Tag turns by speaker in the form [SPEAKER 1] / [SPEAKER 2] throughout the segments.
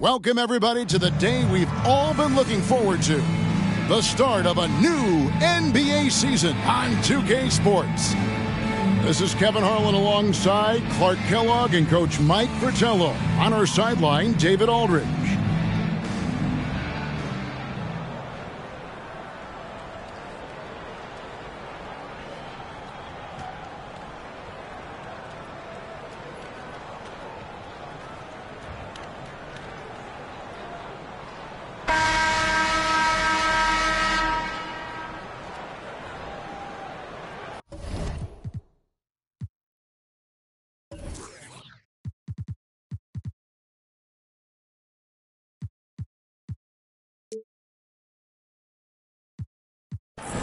[SPEAKER 1] Welcome, everybody, to the day we've all been looking forward to. The start of a new NBA season on 2K Sports. This is Kevin Harlan alongside Clark Kellogg and Coach Mike Fratello. On our sideline, David Aldridge.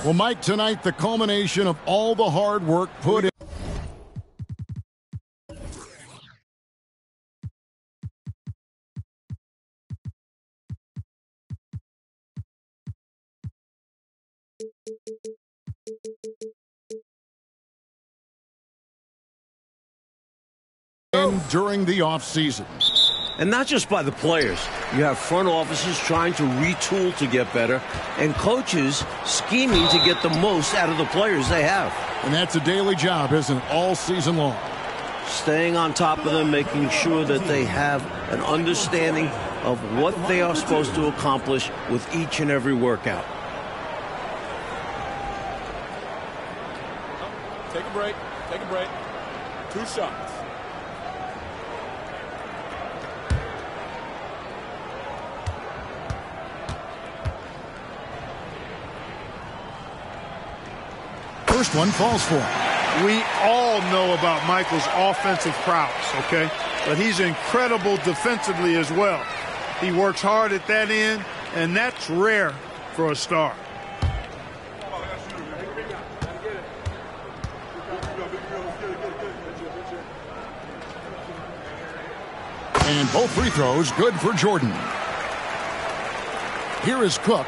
[SPEAKER 1] Well, Mike, tonight, the culmination of all the hard work put in. during the offseason.
[SPEAKER 2] And not just by the players. You have front offices trying to retool to get better, and coaches scheming to get the most out of the players they have.
[SPEAKER 1] And that's a daily job, isn't it? All season long.
[SPEAKER 2] Staying on top of them, making sure that they have an understanding of what they are supposed to accomplish with each and every workout.
[SPEAKER 3] Take a break. Take a break. Two shots.
[SPEAKER 1] First one falls for him.
[SPEAKER 4] We all know about Michael's offensive prowess, okay? But he's incredible defensively as well. He works hard at that end, and that's rare for a star.
[SPEAKER 1] And both free throws good for Jordan. Here is Cook.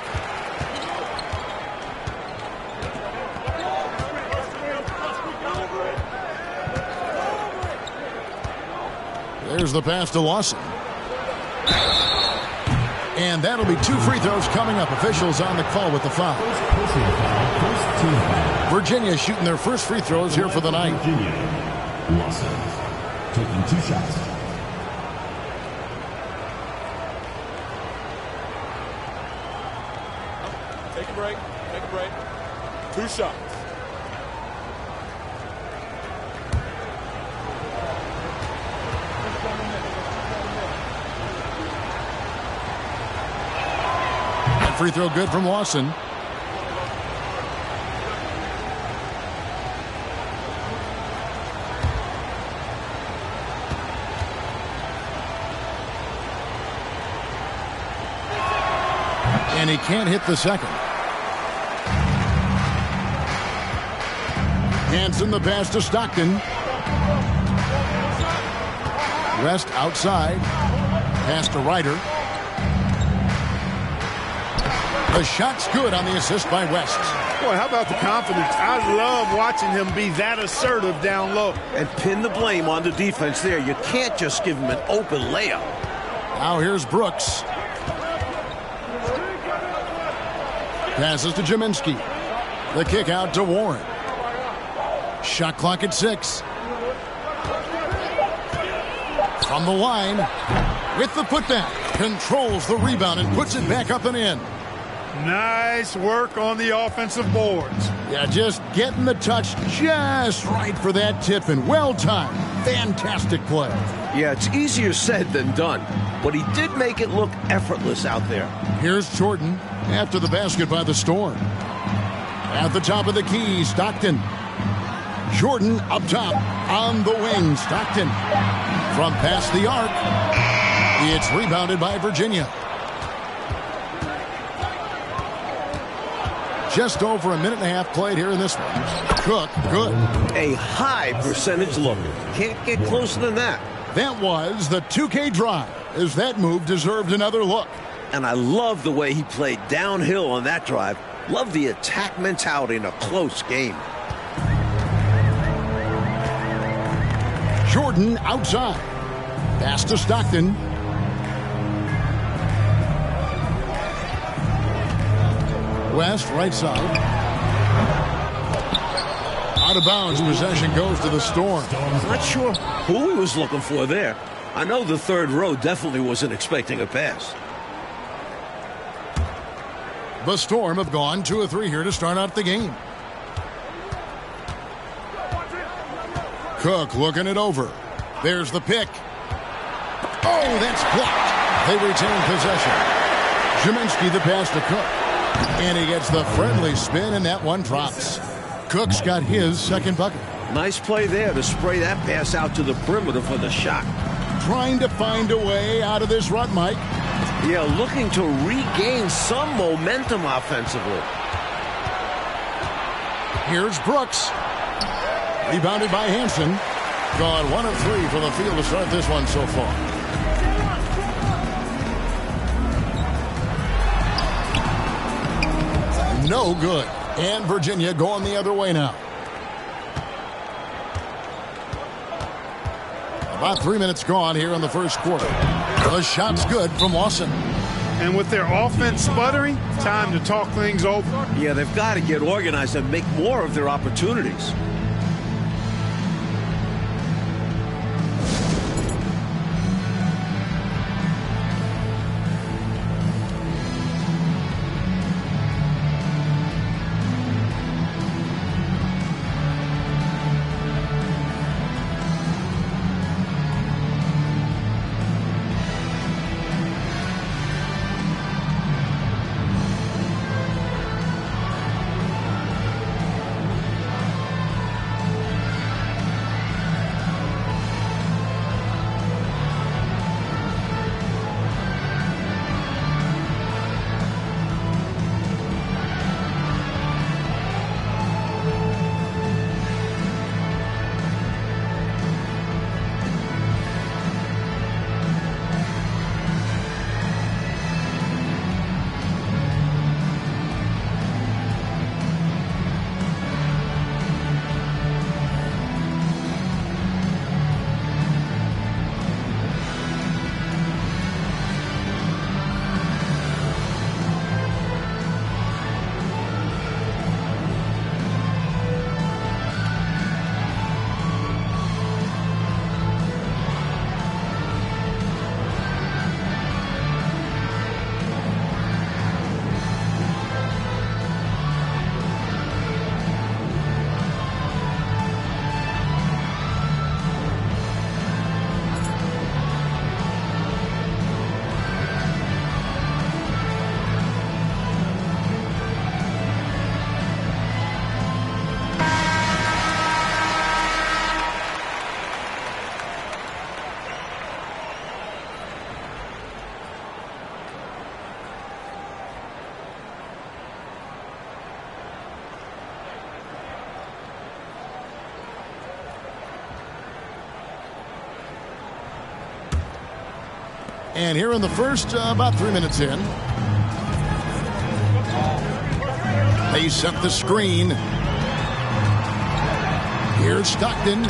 [SPEAKER 1] There's the pass to Lawson. And that'll be two free throws coming up. Officials on the call with the foul. Virginia shooting their first free throws here for the night.
[SPEAKER 5] Virginia. Lawson taking two shots.
[SPEAKER 3] Take a break. Take a break. Two shots.
[SPEAKER 1] Free throw good from Lawson. And he can't hit the second. Hanson the pass to Stockton. West outside. Pass to Ryder. The shot's good on the assist by West.
[SPEAKER 4] Boy, how about the confidence? I love watching him be that assertive down low.
[SPEAKER 2] And pin the blame on the defense there. You can't just give him an open layup.
[SPEAKER 1] Now here's Brooks. Passes to Kaminsky. The kick out to Warren. Shot clock at six. From the line, with the putback, controls the rebound and puts it back up and in.
[SPEAKER 4] Nice work on the offensive boards.
[SPEAKER 1] Yeah, just getting the touch just right for that tip and well timed. Fantastic play.
[SPEAKER 2] Yeah, it's easier said than done, but he did make it look effortless out there.
[SPEAKER 1] Here's Jordan after the basket by the Storm. At the top of the key, Stockton. Jordan up top on the wing. Stockton from past the arc. It's rebounded by Virginia. Just over a minute and a half played here in this one. Cook, good.
[SPEAKER 2] A high percentage look. Can't get closer than that.
[SPEAKER 1] That was the 2K drive, as that move deserved another look.
[SPEAKER 2] And I love the way he played downhill on that drive. Love the attack mentality in a close game.
[SPEAKER 1] Jordan outside. Pass to Stockton. West, right side. Out of bounds, possession goes to the Storm.
[SPEAKER 2] Not sure who he was looking for there. I know the third row definitely wasn't expecting a pass.
[SPEAKER 1] The Storm have gone 2 or 3 here to start out the game. Cook looking it over. There's the pick. Oh, that's blocked. They retain possession. Kaminsky the pass to Cook. And he gets the friendly spin, and that one drops. Cook's got his second bucket.
[SPEAKER 2] Nice play there to spray that pass out to the perimeter for the shot.
[SPEAKER 1] Trying to find a way out of this rut, Mike.
[SPEAKER 2] Yeah, looking to regain some momentum offensively.
[SPEAKER 1] Here's Brooks. Rebounded by Hanson. Gone one of three from the field to start this one so far. No good. And Virginia going the other way now. About three minutes gone here in the first quarter. The shot's good from Lawson.
[SPEAKER 4] And with their offense sputtering, time to talk things over.
[SPEAKER 2] Yeah, they've got to get organized and make more of their opportunities.
[SPEAKER 1] And here in the first, uh, about three minutes in, they set the screen. Here's Stockton.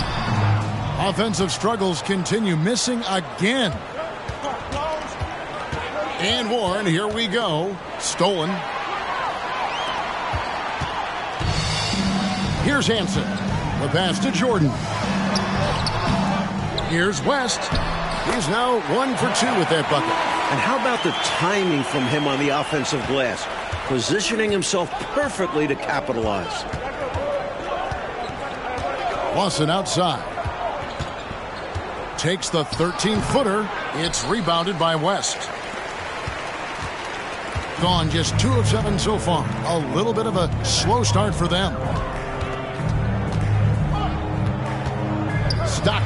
[SPEAKER 1] Offensive struggles continue, missing again. And Warren, here we go. Stolen. Here's Hanson. The pass to Jordan. Here's West. He's now one for two with that bucket.
[SPEAKER 2] And how about the timing from him on the offensive glass? Positioning himself perfectly to capitalize.
[SPEAKER 1] Lawson outside. Takes the 13-footer. It's rebounded by West. Gone just two of seven so far. A little bit of a slow start for them.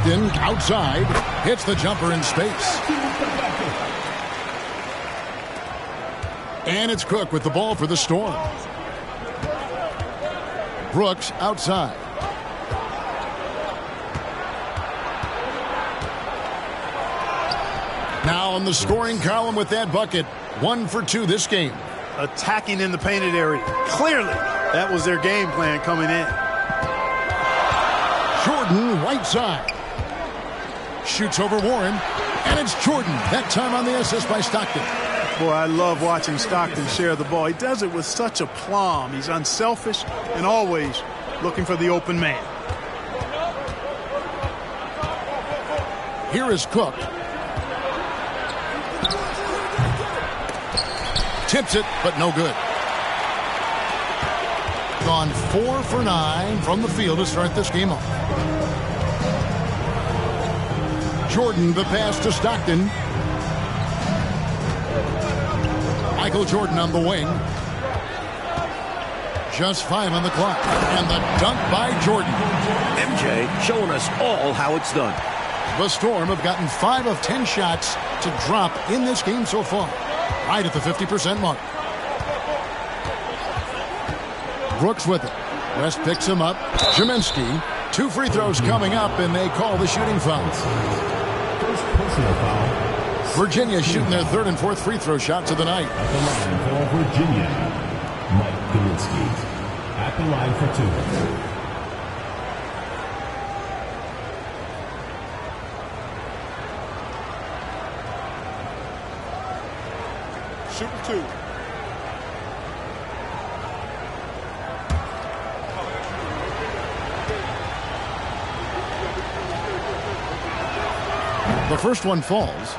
[SPEAKER 1] Stockton outside. Hits the jumper in space. And it's Cook with the ball for the Storm. Brooks outside. Now on the scoring column with that bucket. One for two this game.
[SPEAKER 4] Attacking in the painted area. Clearly, that was their game plan coming in.
[SPEAKER 1] Jordan right side. Shoots over Warren. And it's Jordan. That time on the assist by Stockton.
[SPEAKER 4] Boy, I love watching Stockton share the ball. He does it with such a plum. He's unselfish and always looking for the open man.
[SPEAKER 1] Here is Cook. Tips it, but no good. Gone four for nine from the field to start this game off. Jordan, the pass to Stockton. Michael Jordan on the wing. Just five on the clock. And the dunk by Jordan.
[SPEAKER 2] MJ showing us all how it's done.
[SPEAKER 1] The Storm have gotten five of ten shots to drop in this game so far. Right at the 50% mark. Brooks with it. West picks him up. Kaminsky. Two free throws coming up, and they call the shooting foul.
[SPEAKER 5] First personal foul.
[SPEAKER 1] Virginia shooting their third and fourth free throw shots of the night.
[SPEAKER 5] At the line for Virginia, Mike Kaminsky. At the line for two.
[SPEAKER 3] Super two.
[SPEAKER 1] The first one falls.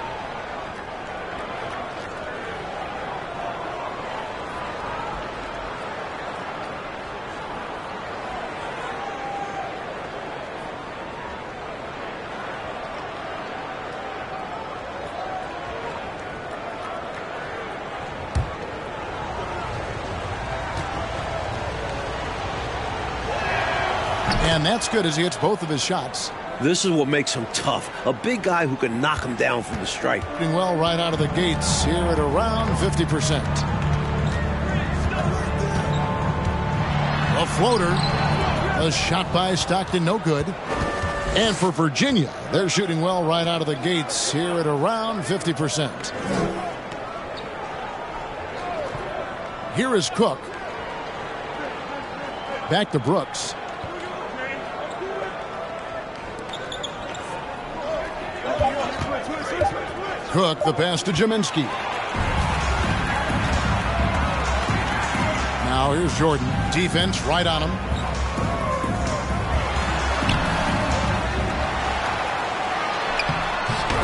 [SPEAKER 1] And that's good as he hits both of his shots.
[SPEAKER 2] This is what makes him tough. A big guy who can knock him down from the strike.
[SPEAKER 1] Doing well right out of the gates here at around 50%. A floater. A shot by Stockton, no good. And for Virginia, they're shooting well right out of the gates here at around 50%. Here is Cook. Back to Brooks. Cook, the pass to Kaminsky. Now here's Jordan. Defense right on him.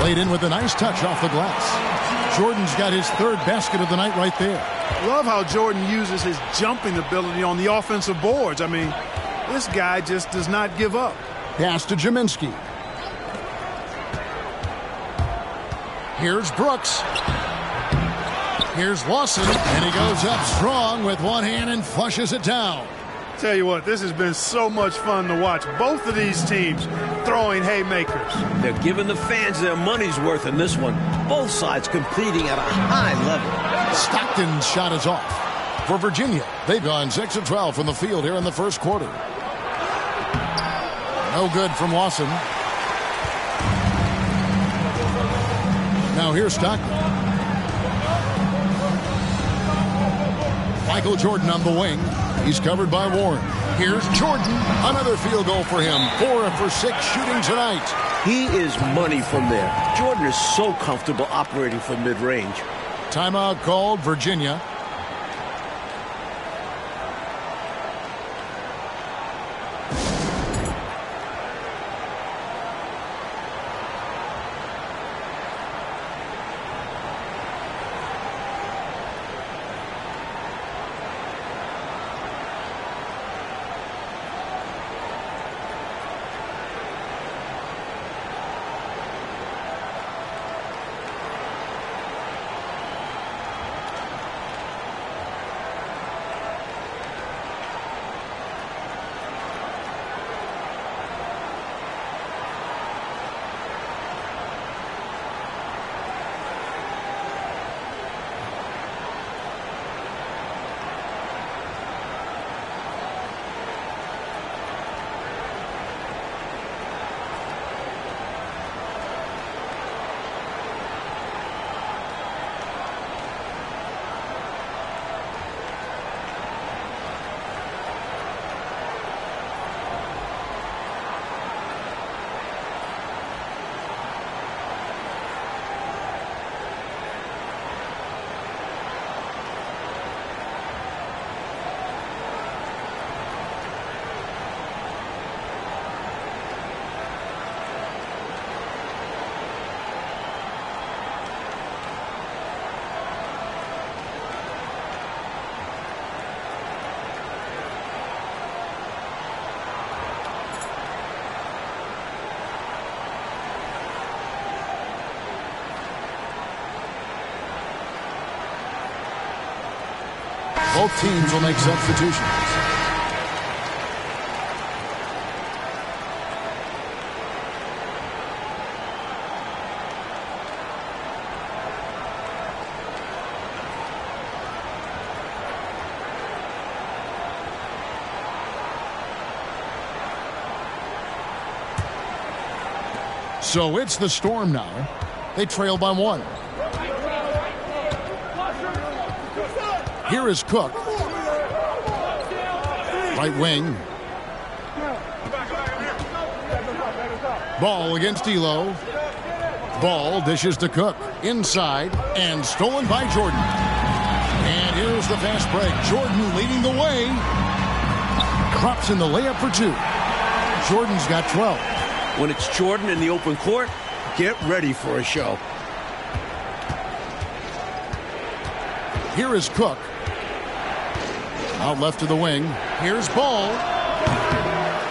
[SPEAKER 1] Played in with a nice touch off the glass. Jordan's got his third basket of the night right there.
[SPEAKER 4] Love how Jordan uses his jumping ability on the offensive boards. I mean, this guy just does not give up.
[SPEAKER 1] Pass to Kaminsky. Here's Brooks. Here's Lawson, and he goes up strong with one hand and flushes it down.
[SPEAKER 4] Tell you what, this has been so much fun to watch. Both of these teams throwing haymakers.
[SPEAKER 2] They're giving the fans their money's worth in this one. Both sides competing at a high level.
[SPEAKER 1] Stockton's shot is off. For Virginia, they've gone 6 of 12 from the field here in the first quarter. No good from Lawson. Now here's Stockton. Michael Jordan on the wing. He's covered by Warren. Here's Jordan. Another field goal for him. Four for six shooting tonight.
[SPEAKER 2] He is money from there. Jordan is so comfortable operating from mid-range.
[SPEAKER 1] Timeout called Virginia. Both teams will make substitutions. So it's the Storm now. They trail by one. Here is Cook. Right wing. Ball against Elo. Ball dishes to Cook. Inside and stolen by Jordan. And here's the fast break. Jordan leading the way. Drops in the layup for two. Jordan's got 12.
[SPEAKER 2] When it's Jordan in the open court, get ready for a show.
[SPEAKER 1] Here is Cook. Out left to the wing. Here's Ball.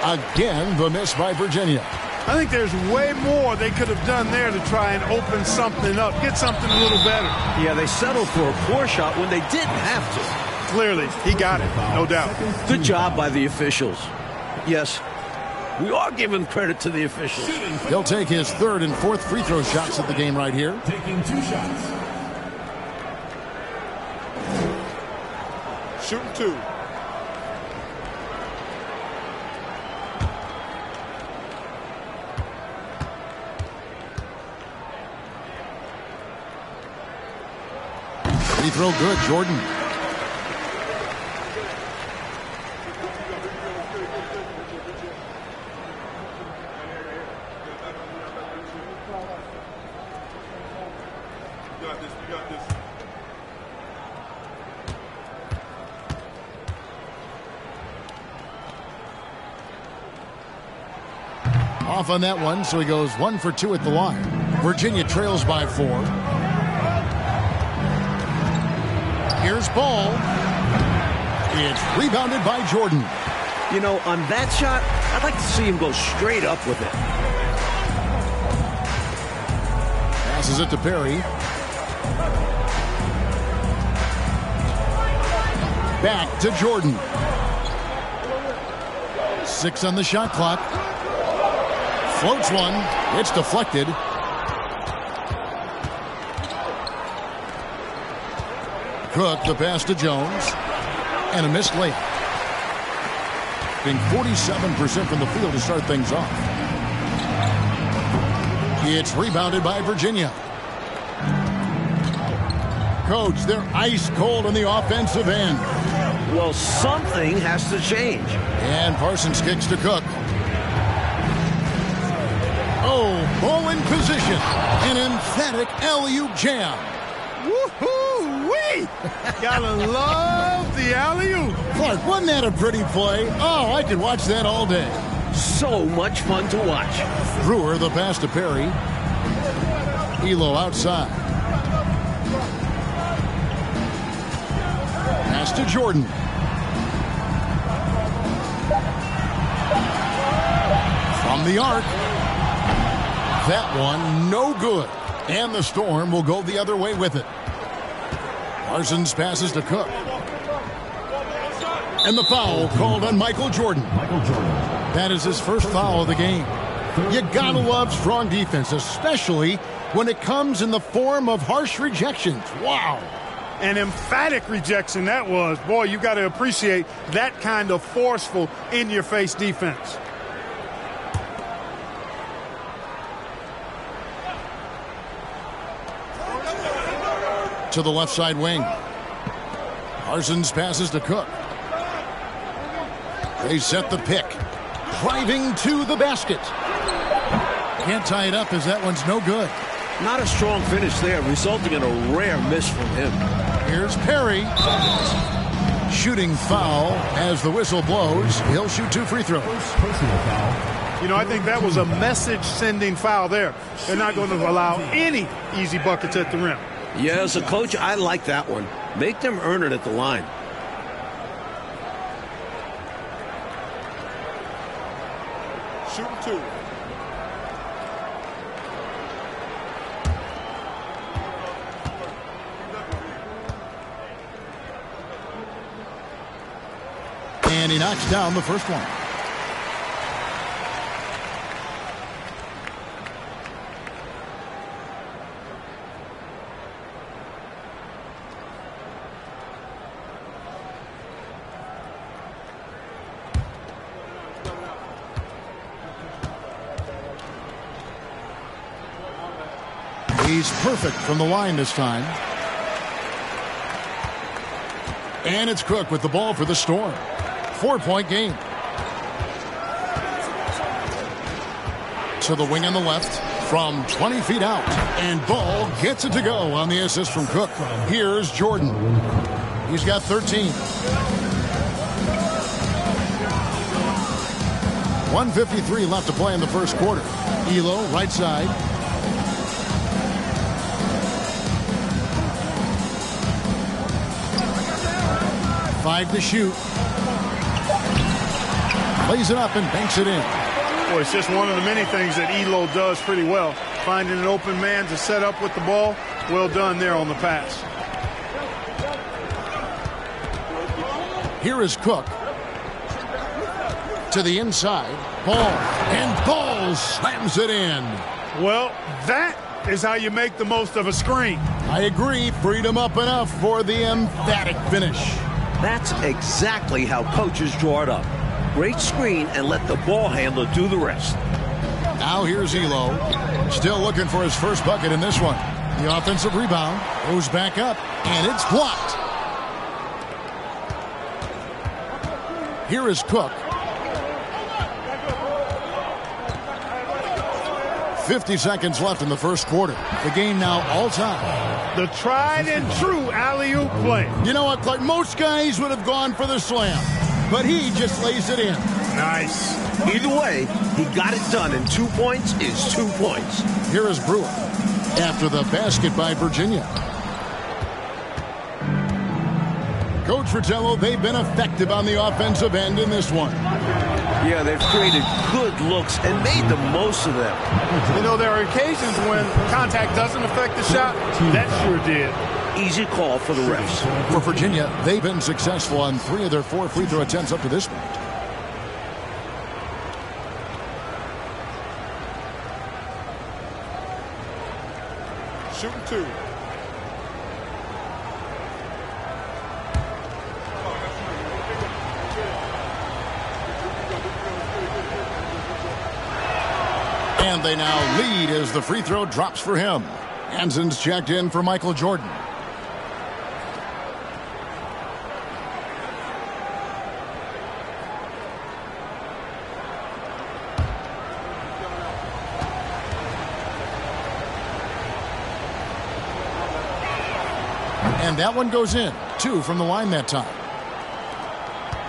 [SPEAKER 1] Again, the miss by Virginia.
[SPEAKER 4] I think there's way more they could have done there to try and open something up, get something a little better.
[SPEAKER 2] Yeah, they settled for a poor shot when they didn't have to.
[SPEAKER 4] Clearly, he got it, no doubt.
[SPEAKER 2] Good job by the officials. Yes, we are giving credit to the officials.
[SPEAKER 1] He'll take his third and fourth free throw shots of the game right here.
[SPEAKER 5] Taking two shots.
[SPEAKER 3] Shooting two.
[SPEAKER 1] Free throw good, Jordan. Off on that one, so he goes one for two at the line. Virginia trails by four. Here's Ball. It's rebounded by Jordan.
[SPEAKER 2] You know, on that shot, I'd like to see him go straight up with it.
[SPEAKER 1] Passes it to Perry. Back to Jordan. Six on the shot clock. Floats one. It's deflected. Cook, the pass to Jones. And a missed layup. Being 47% from the field to start things off. It's rebounded by Virginia. Coach, they're ice cold on the offensive end.
[SPEAKER 2] Well, something has to change.
[SPEAKER 1] And Parsons kicks to Cook. Oh, ball in position. An emphatic alley-oop jam.
[SPEAKER 4] Woohoo! Gotta love the alley-oop.
[SPEAKER 1] Clark, wasn't that a pretty play? Oh, I could watch that all day.
[SPEAKER 2] So much fun to watch.
[SPEAKER 1] Brewer, the pass to Perry. Elo outside. Pass to Jordan. From the arc. That one, no good. And the Storm will go the other way with it. Parsons passes to Cook. And the foul called on Michael Jordan.
[SPEAKER 5] Michael Jordan.
[SPEAKER 1] That is his first foul of the game. You gotta love strong defense, especially when it comes in the form of harsh rejections. Wow.
[SPEAKER 4] An emphatic rejection that was. Boy, you got to appreciate that kind of forceful, in-your-face defense.
[SPEAKER 1] To the left side wing. Parsons passes to Cook. They set the pick. Driving to the basket. Can't tie it up as that one's no good.
[SPEAKER 2] Not a strong finish there, resulting in a rare miss from him.
[SPEAKER 1] Here's Perry. Shooting foul as the whistle blows. He'll shoot two free throws.
[SPEAKER 5] Personal foul.
[SPEAKER 4] You know, I think that was a message-sending foul there. They're not going to allow any easy buckets at the rim.
[SPEAKER 2] Yeah, as a coach, I like that one. Make them earn it at the line.
[SPEAKER 3] Shooting two.
[SPEAKER 1] And he knocks down the first one. He's perfect from the line this time. And it's Cook with the ball for the Storm. Four-point game. To the wing on the left from 20 feet out. And Ball gets it to go on the assist from Cook. Here's Jordan. He's got 13. 153 left to play in the first quarter. Elo, right side. Five to shoot. Lays it up and banks it in.
[SPEAKER 4] Boy, it's just one of the many things that Elo does pretty well. Finding an open man to set up with the ball. Well done there on the pass.
[SPEAKER 1] Here is Cook. To the inside. Ball. And Ball slams it in.
[SPEAKER 4] Well, that is how you make the most of a screen.
[SPEAKER 1] I agree. Freed him up enough for the emphatic finish.
[SPEAKER 2] That's exactly how coaches draw it up. Great screen and let the ball handler do the rest.
[SPEAKER 1] Now here's Elo. Still looking for his first bucket in this one. The offensive rebound goes back up, and it's blocked. Here is Cook. 50 seconds left in the first quarter. The game now all time.
[SPEAKER 4] The tried and true alley-oop play.
[SPEAKER 1] You know what, Clark? Most guys would have gone for the slam, but he just lays it in.
[SPEAKER 4] Nice.
[SPEAKER 2] Either way, he got it done, and two points is two points.
[SPEAKER 1] Here is Brewer after the basket by Virginia. Coach Fratello, they've been effective on the offensive end in this one.
[SPEAKER 2] Yeah, they've created good looks and made the most of them.
[SPEAKER 4] You know, there are occasions when contact doesn't affect the shot. That sure did.
[SPEAKER 2] Easy call for the refs.
[SPEAKER 1] For Virginia, they've been successful on three of their four free throw attempts up to this point.
[SPEAKER 3] Shooting two.
[SPEAKER 1] And they now lead as the free throw drops for him. Hansen's checked in for Michael Jordan. And that one goes in. Two from the line that time.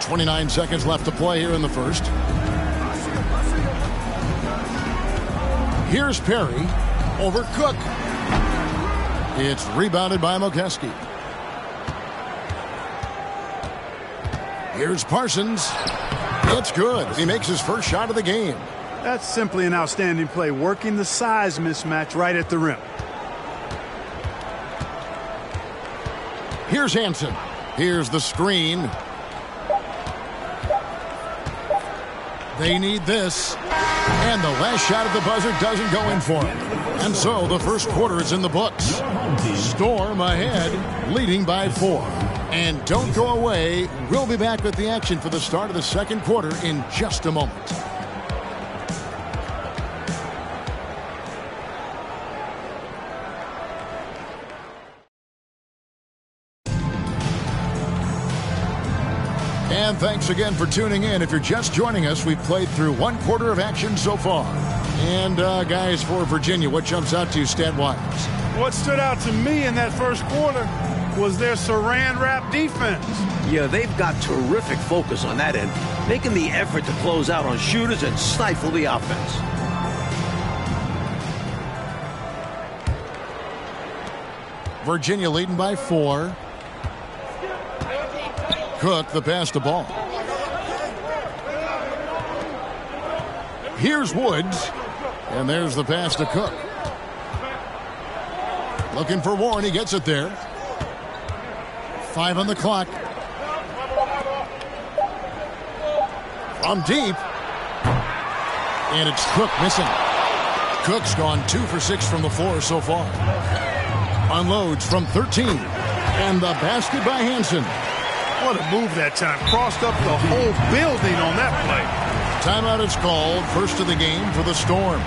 [SPEAKER 1] 29 seconds left to play here in the first. Here's Perry over Cook. It's rebounded by Mokeski. Here's Parsons. It's good. He makes his first shot of the game.
[SPEAKER 4] That's simply an outstanding play, working the size mismatch right at the rim.
[SPEAKER 1] Here's Hanson. Here's the screen. They need this. And the last shot at the buzzer doesn't go in for him. And so the first quarter is in the books. Storm ahead, leading by four. And don't go away. We'll be back with the action for the start of the second quarter in just a moment. Thanks again for tuning in. If you're just joining us, we've played through one quarter of action so far. And uh, guys, for Virginia, what jumps out to you stat-wise?
[SPEAKER 4] What stood out to me in that first quarter was their saran wrap defense.
[SPEAKER 2] Yeah, they've got terrific focus on that end, making the effort to close out on shooters and stifle the offense.
[SPEAKER 1] Virginia leading by four. Cook, the pass to ball. Here's Woods. And there's the pass to Cook. Looking for Warren. He gets it there. Five on the clock. From deep. And it's Cook missing. Cook's gone two for six from the floor so far. Unloads from 13. And the basket by Hansen.
[SPEAKER 4] What a move that time. Crossed up the whole building on that play.
[SPEAKER 1] Timeout is called. First of the game for the Storm.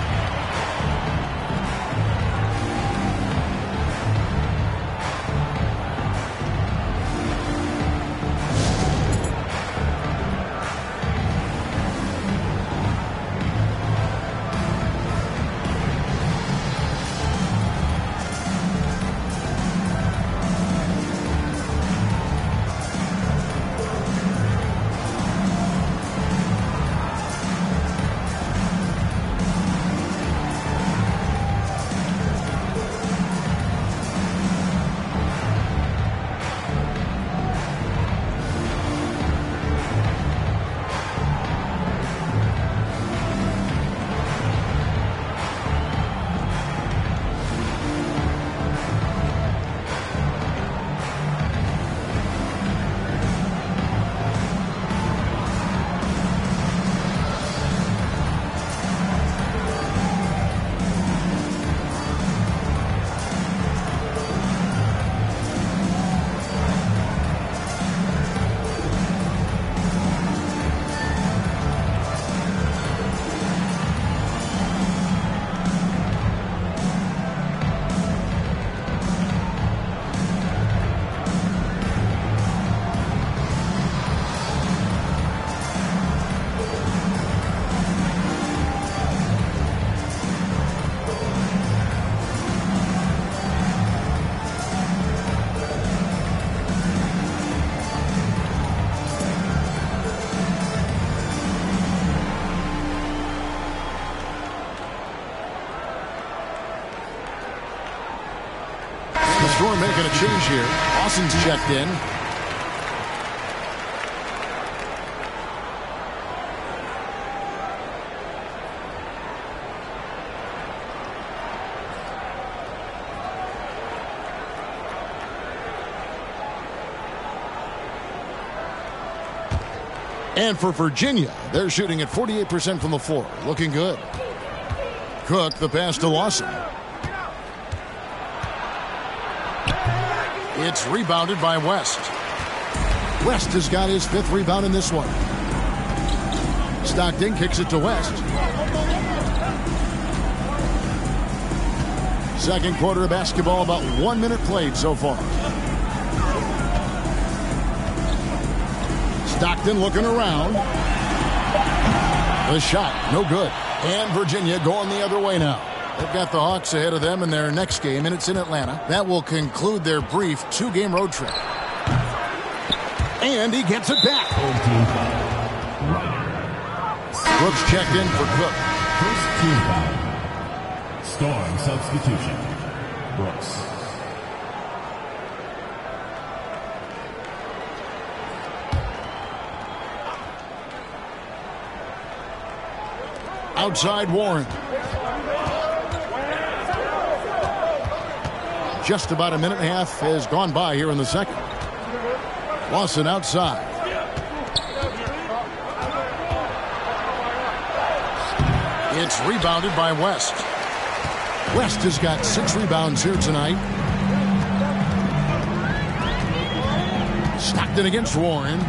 [SPEAKER 1] Making a change here. Austin's checked in. And for Virginia, they're shooting at 48% from the floor. Looking good. Cook, the pass to Lawson. It's rebounded by West. West has got his fifth rebound in this one. Stockton kicks it to West. Second quarter of basketball, about one minute played so far. Stockton looking around. The shot, no good. And Virginia going the other way now. They've got the Hawks ahead of them in their next game, and it's in Atlanta. That will conclude their brief two-game road trip. And he gets it back.
[SPEAKER 5] Home team foul. Ryder.
[SPEAKER 1] Brooks checked in for Cook.
[SPEAKER 5] First team foul. Storm substitution. Brooks.
[SPEAKER 1] Outside Warren. Just about a minute and a half has gone by here in the second. Lawson outside. It's rebounded by West. West has got six rebounds here tonight. Stockton against Warren.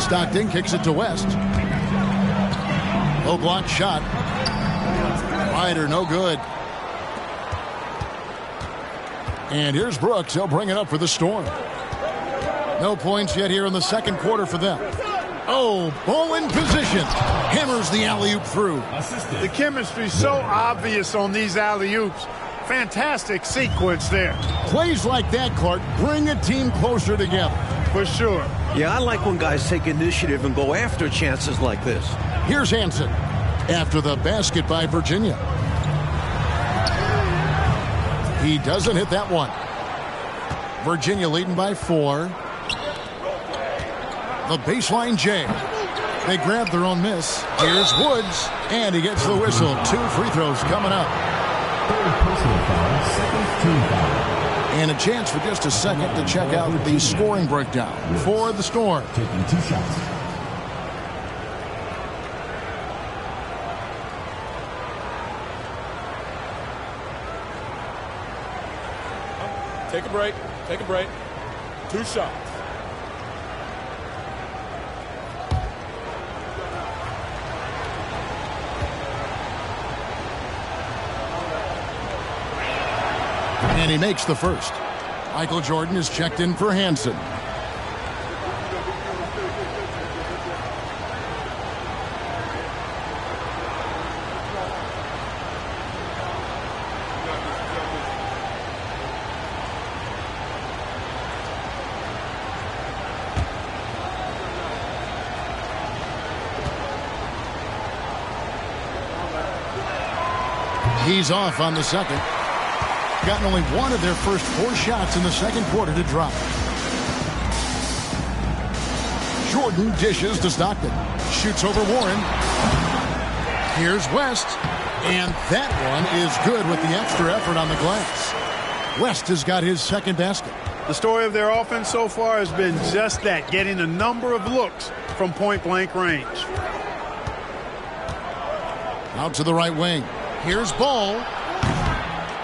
[SPEAKER 1] Stockton kicks it to West. Low block shot. Ryder, no good. And here's Brooks. He'll bring it up for the Storm. No points yet here in the second quarter for them. Oh, ball in position. Hammers the alley-oop through.
[SPEAKER 4] The chemistry's so obvious on these alley-oops. Fantastic sequence there,
[SPEAKER 1] Plays like that, Clark, bring a team closer together.
[SPEAKER 4] for sure.
[SPEAKER 2] Yeah, I like when guys take initiative and go after chances like this.
[SPEAKER 1] Here's Hanson after the basket by Virginia. He doesn't hit that one. Virginia leading by four. The baseline J. They grab their own miss. Here's Woods, and he gets the whistle. Two free throws coming up. And a chance for just a second to check out the scoring breakdown for the Storm.
[SPEAKER 5] Taking two shots.
[SPEAKER 3] Take a break. Take a break. Two shots.
[SPEAKER 1] And he makes the first. Michael Jordan is checked in for Hansen. He's off on the second. Gotten only one of their first four shots in the second quarter to drop. Jordan dishes to Stockton. Shoots over Warren. Here's West. And that one is good with the extra effort on the glass. West has got his second basket.
[SPEAKER 4] The story of their offense so far has been just that, getting a number of looks from point blank range.
[SPEAKER 1] Out to the right wing. Here's Ball.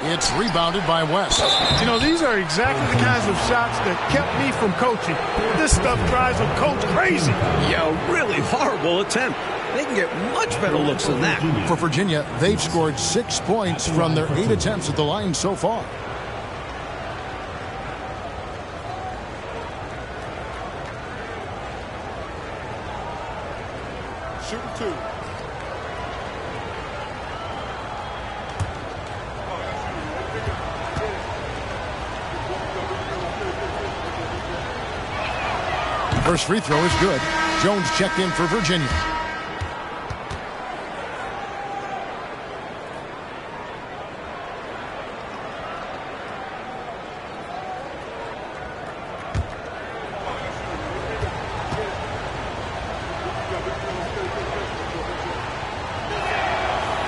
[SPEAKER 1] It's rebounded by West.
[SPEAKER 4] You know, these are exactly the kinds of shots that kept me from coaching. This stuff drives a coach crazy.
[SPEAKER 2] Yeah, really horrible attempt. They can get much better looks than that.
[SPEAKER 1] For Virginia, they've scored six points from their eight attempts at the line so far.
[SPEAKER 3] Shooting two.
[SPEAKER 1] First free throw is good. Jones checked in for Virginia.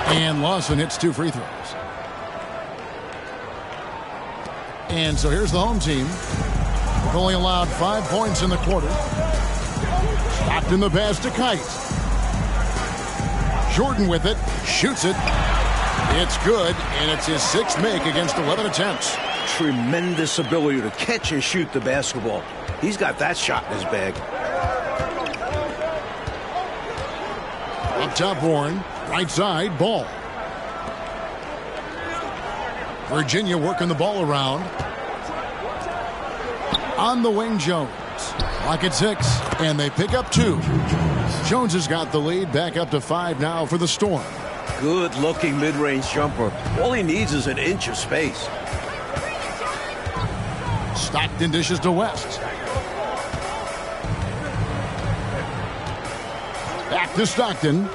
[SPEAKER 1] And Lawson hits two free throws. And so here's the home team. Only allowed five points in the quarter. Stockton the pass to Kite. Jordan with it. Shoots it. It's good, and it's his sixth make against 11 attempts.
[SPEAKER 2] Tremendous ability to catch and shoot the basketball. He's got that shot in his bag.
[SPEAKER 1] Up top, Warren. Right side, ball. Virginia working the ball around. On the wing, Jones. Clock at six, and they pick up two. Jones has got the lead back up to five now for the Storm.
[SPEAKER 2] Good looking mid range jumper. All he needs is an inch of space.
[SPEAKER 1] Stockton dishes to West. Back to Stockton.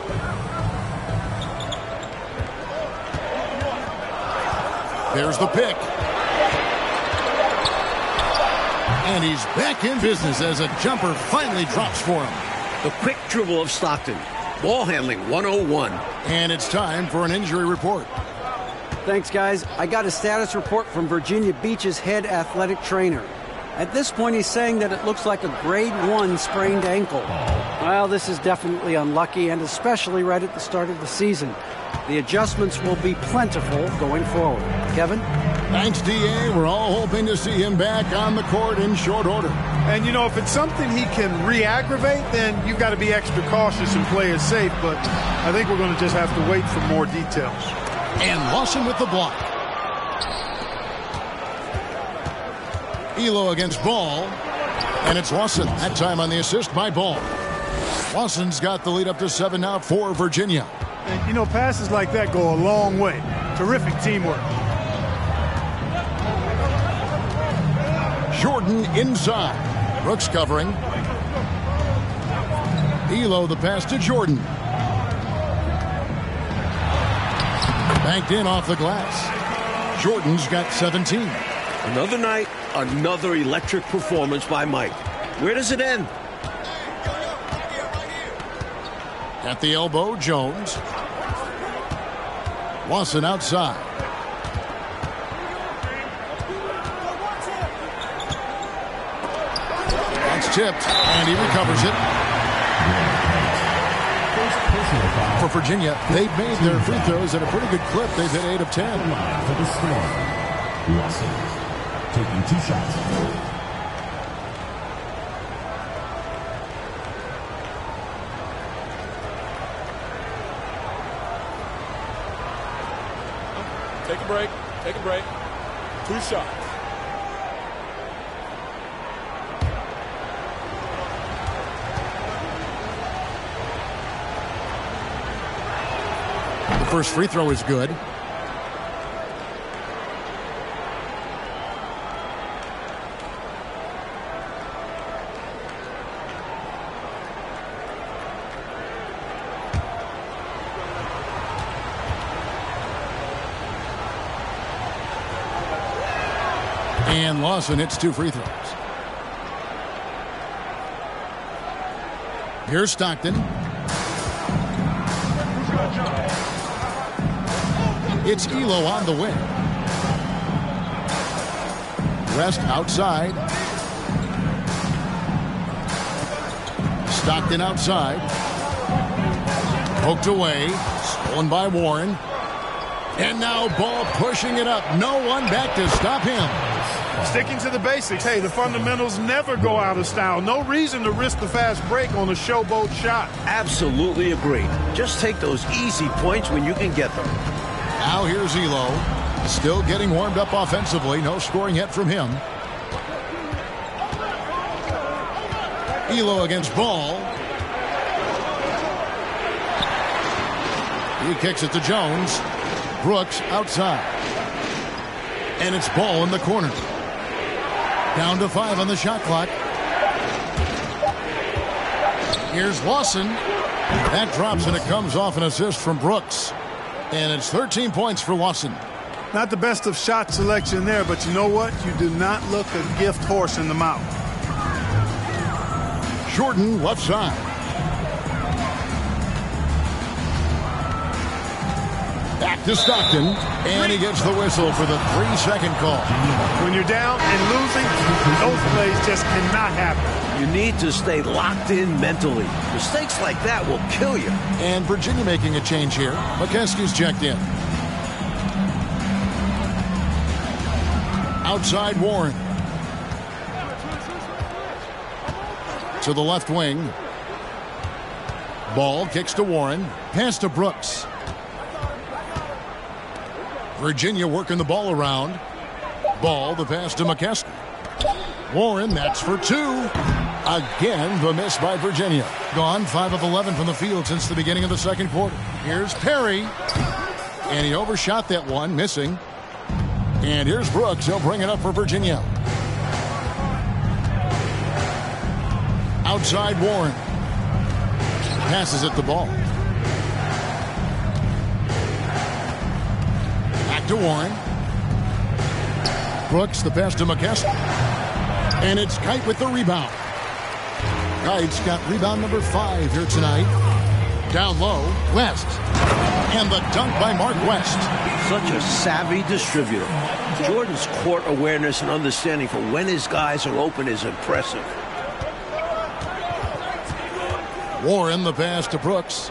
[SPEAKER 1] There's the pick. And he's back in business as a jumper finally drops for him.
[SPEAKER 2] The quick dribble of Stockton. Ball handling 101.
[SPEAKER 1] And it's time for an injury report.
[SPEAKER 6] Thanks, guys. I got a status report from Virginia Beach's head athletic trainer. At this point, he's saying that it looks like a grade one sprained ankle. Well, this is definitely unlucky, and especially right at the start of the season. The adjustments will be plentiful going forward. Kevin?
[SPEAKER 1] Thanks, DA. We're all hoping to see him back on the court in short order.
[SPEAKER 4] And, you know, if it's something he can re aggravate, then you've got to be extra cautious and play it safe. But I think we're going to just have to wait for more details.
[SPEAKER 1] And Lawson with the block. Ehlo against Ball. And it's Lawson. That time on the assist by Ball. Lawson's got the lead up to seven now for Virginia.
[SPEAKER 4] And, you know, passes like that go a long way. Terrific teamwork.
[SPEAKER 1] Jordan inside. Brooks covering. Ehlo the pass to Jordan. Banked in off the glass. Jordan's got 17.
[SPEAKER 2] Another night, another electric performance by Mike. Where does it end?
[SPEAKER 1] At the elbow, Jones. Lawson outside. Tipped, and he recovers it. For Virginia, they've made their free throws at a pretty good clip. They've hit 8 of 10.
[SPEAKER 5] taking two shots.
[SPEAKER 3] Take a break. Take a break. Two shots.
[SPEAKER 1] First free throw is good. And Lawson hits two free throws. Here's Stockton. It's Ehlo on the wing. West outside. Stockton outside. Poked away. Stolen by Warren. And now ball pushing it up. No one back to stop him.
[SPEAKER 4] Sticking to the basics. Hey, the fundamentals never go out of style. No reason to risk the fast break on a showboat shot.
[SPEAKER 2] Absolutely agree. Just take those easy points when you can get them.
[SPEAKER 1] Here's Ehlo. Still getting warmed up offensively. No scoring yet from him. Ehlo against Ball. He kicks it to Jones. Brooks outside. And it's Ball in the corner. Down to five on the shot clock. Here's Lawson. That drops and it comes off an assist from Brooks. And it's 13 points for Lawson.
[SPEAKER 4] Not the best of shot selection there, but you know what? You do not look a gift horse in the mouth.
[SPEAKER 1] Jordan left side. To Stockton. And he gets the whistle for the three-second call.
[SPEAKER 4] When you're down and losing, those plays just cannot happen.
[SPEAKER 2] You need to stay locked in mentally. Mistakes like that will kill you.
[SPEAKER 1] And Virginia making a change here. McKeskey's checked in. Outside Warren. To the left wing. Ball kicks to Warren. Pass to Brooks. Virginia working the ball around. Ball, the pass to McKeskey. Warren, that's for two. Again, the miss by Virginia. Gone 5 of 11 from the field since the beginning of the second quarter. Here's Perry. And he overshot that one, missing. And here's Brooks. He'll bring it up for Virginia. Outside Warren. Passes at the ball. Back to Warren. Brooks, the pass to McKesson. And it's Kite with the rebound. Kite's got rebound number five here tonight. Down low, West. And the dunk by Mark West.
[SPEAKER 2] Such a savvy distributor. Jordan's court awareness and understanding for when his guys are open is impressive.
[SPEAKER 1] Warren, the pass to Brooks.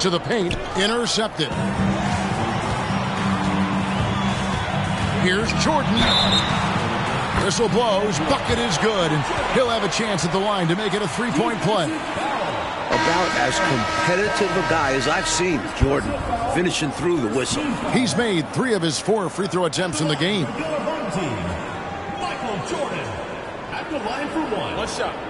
[SPEAKER 1] To the paint, intercepted. Here's Jordan. Whistle blows, bucket is good, and he'll have a chance at the line to make it a three-point play.
[SPEAKER 2] About as competitive a guy as I've seen, Jordan, finishing through the whistle.
[SPEAKER 1] He's made three of his four free throw attempts in the game.
[SPEAKER 5] Your team, Michael Jordan, at the line for one.
[SPEAKER 3] One shot.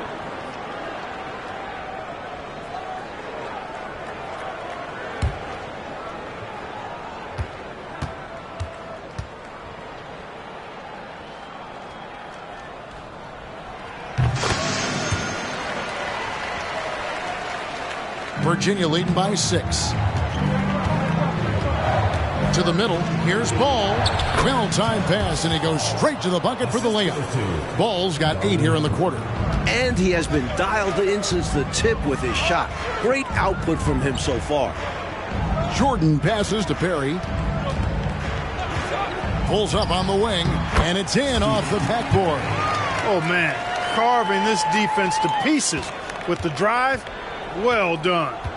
[SPEAKER 1] Virginia leading by six. To the middle. Here's Ball. Well time pass, and he goes straight to the bucket for the layup. Ball's got eight here in the quarter.
[SPEAKER 2] And he has been dialed in since the tip with his shot. Great output from him so far.
[SPEAKER 1] Jordan passes to Perry. Pulls up on the wing, and it's in off the backboard.
[SPEAKER 4] Oh, man. Carving this defense to pieces with the drive. Well done.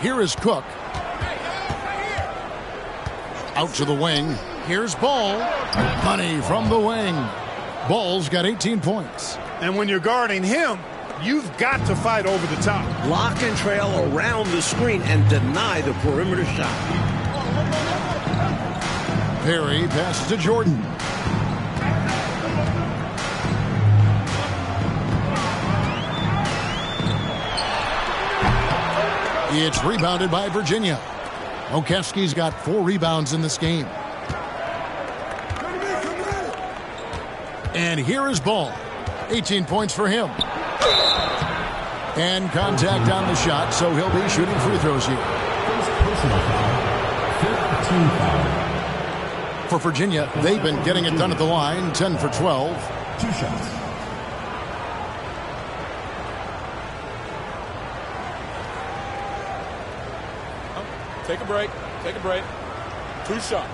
[SPEAKER 1] Here is Cook. Out to the wing. Here's Ball. Money from the wing. Ball's got 18 points.
[SPEAKER 4] And when you're guarding him, you've got to fight over the top.
[SPEAKER 2] Lock and trail around the screen and deny the perimeter shot.
[SPEAKER 1] Perry passes to Jordan. It's rebounded by Virginia. Okeski's got four rebounds in this game. And here is Ball. 18 points for him. And contact on the shot, so he'll be shooting free throws here.
[SPEAKER 5] First personal foul. 15 foul.
[SPEAKER 1] For Virginia, they've been getting it done at the line, 10 for 12.
[SPEAKER 5] Two shots.
[SPEAKER 3] Take a break. Take a break. Two shots.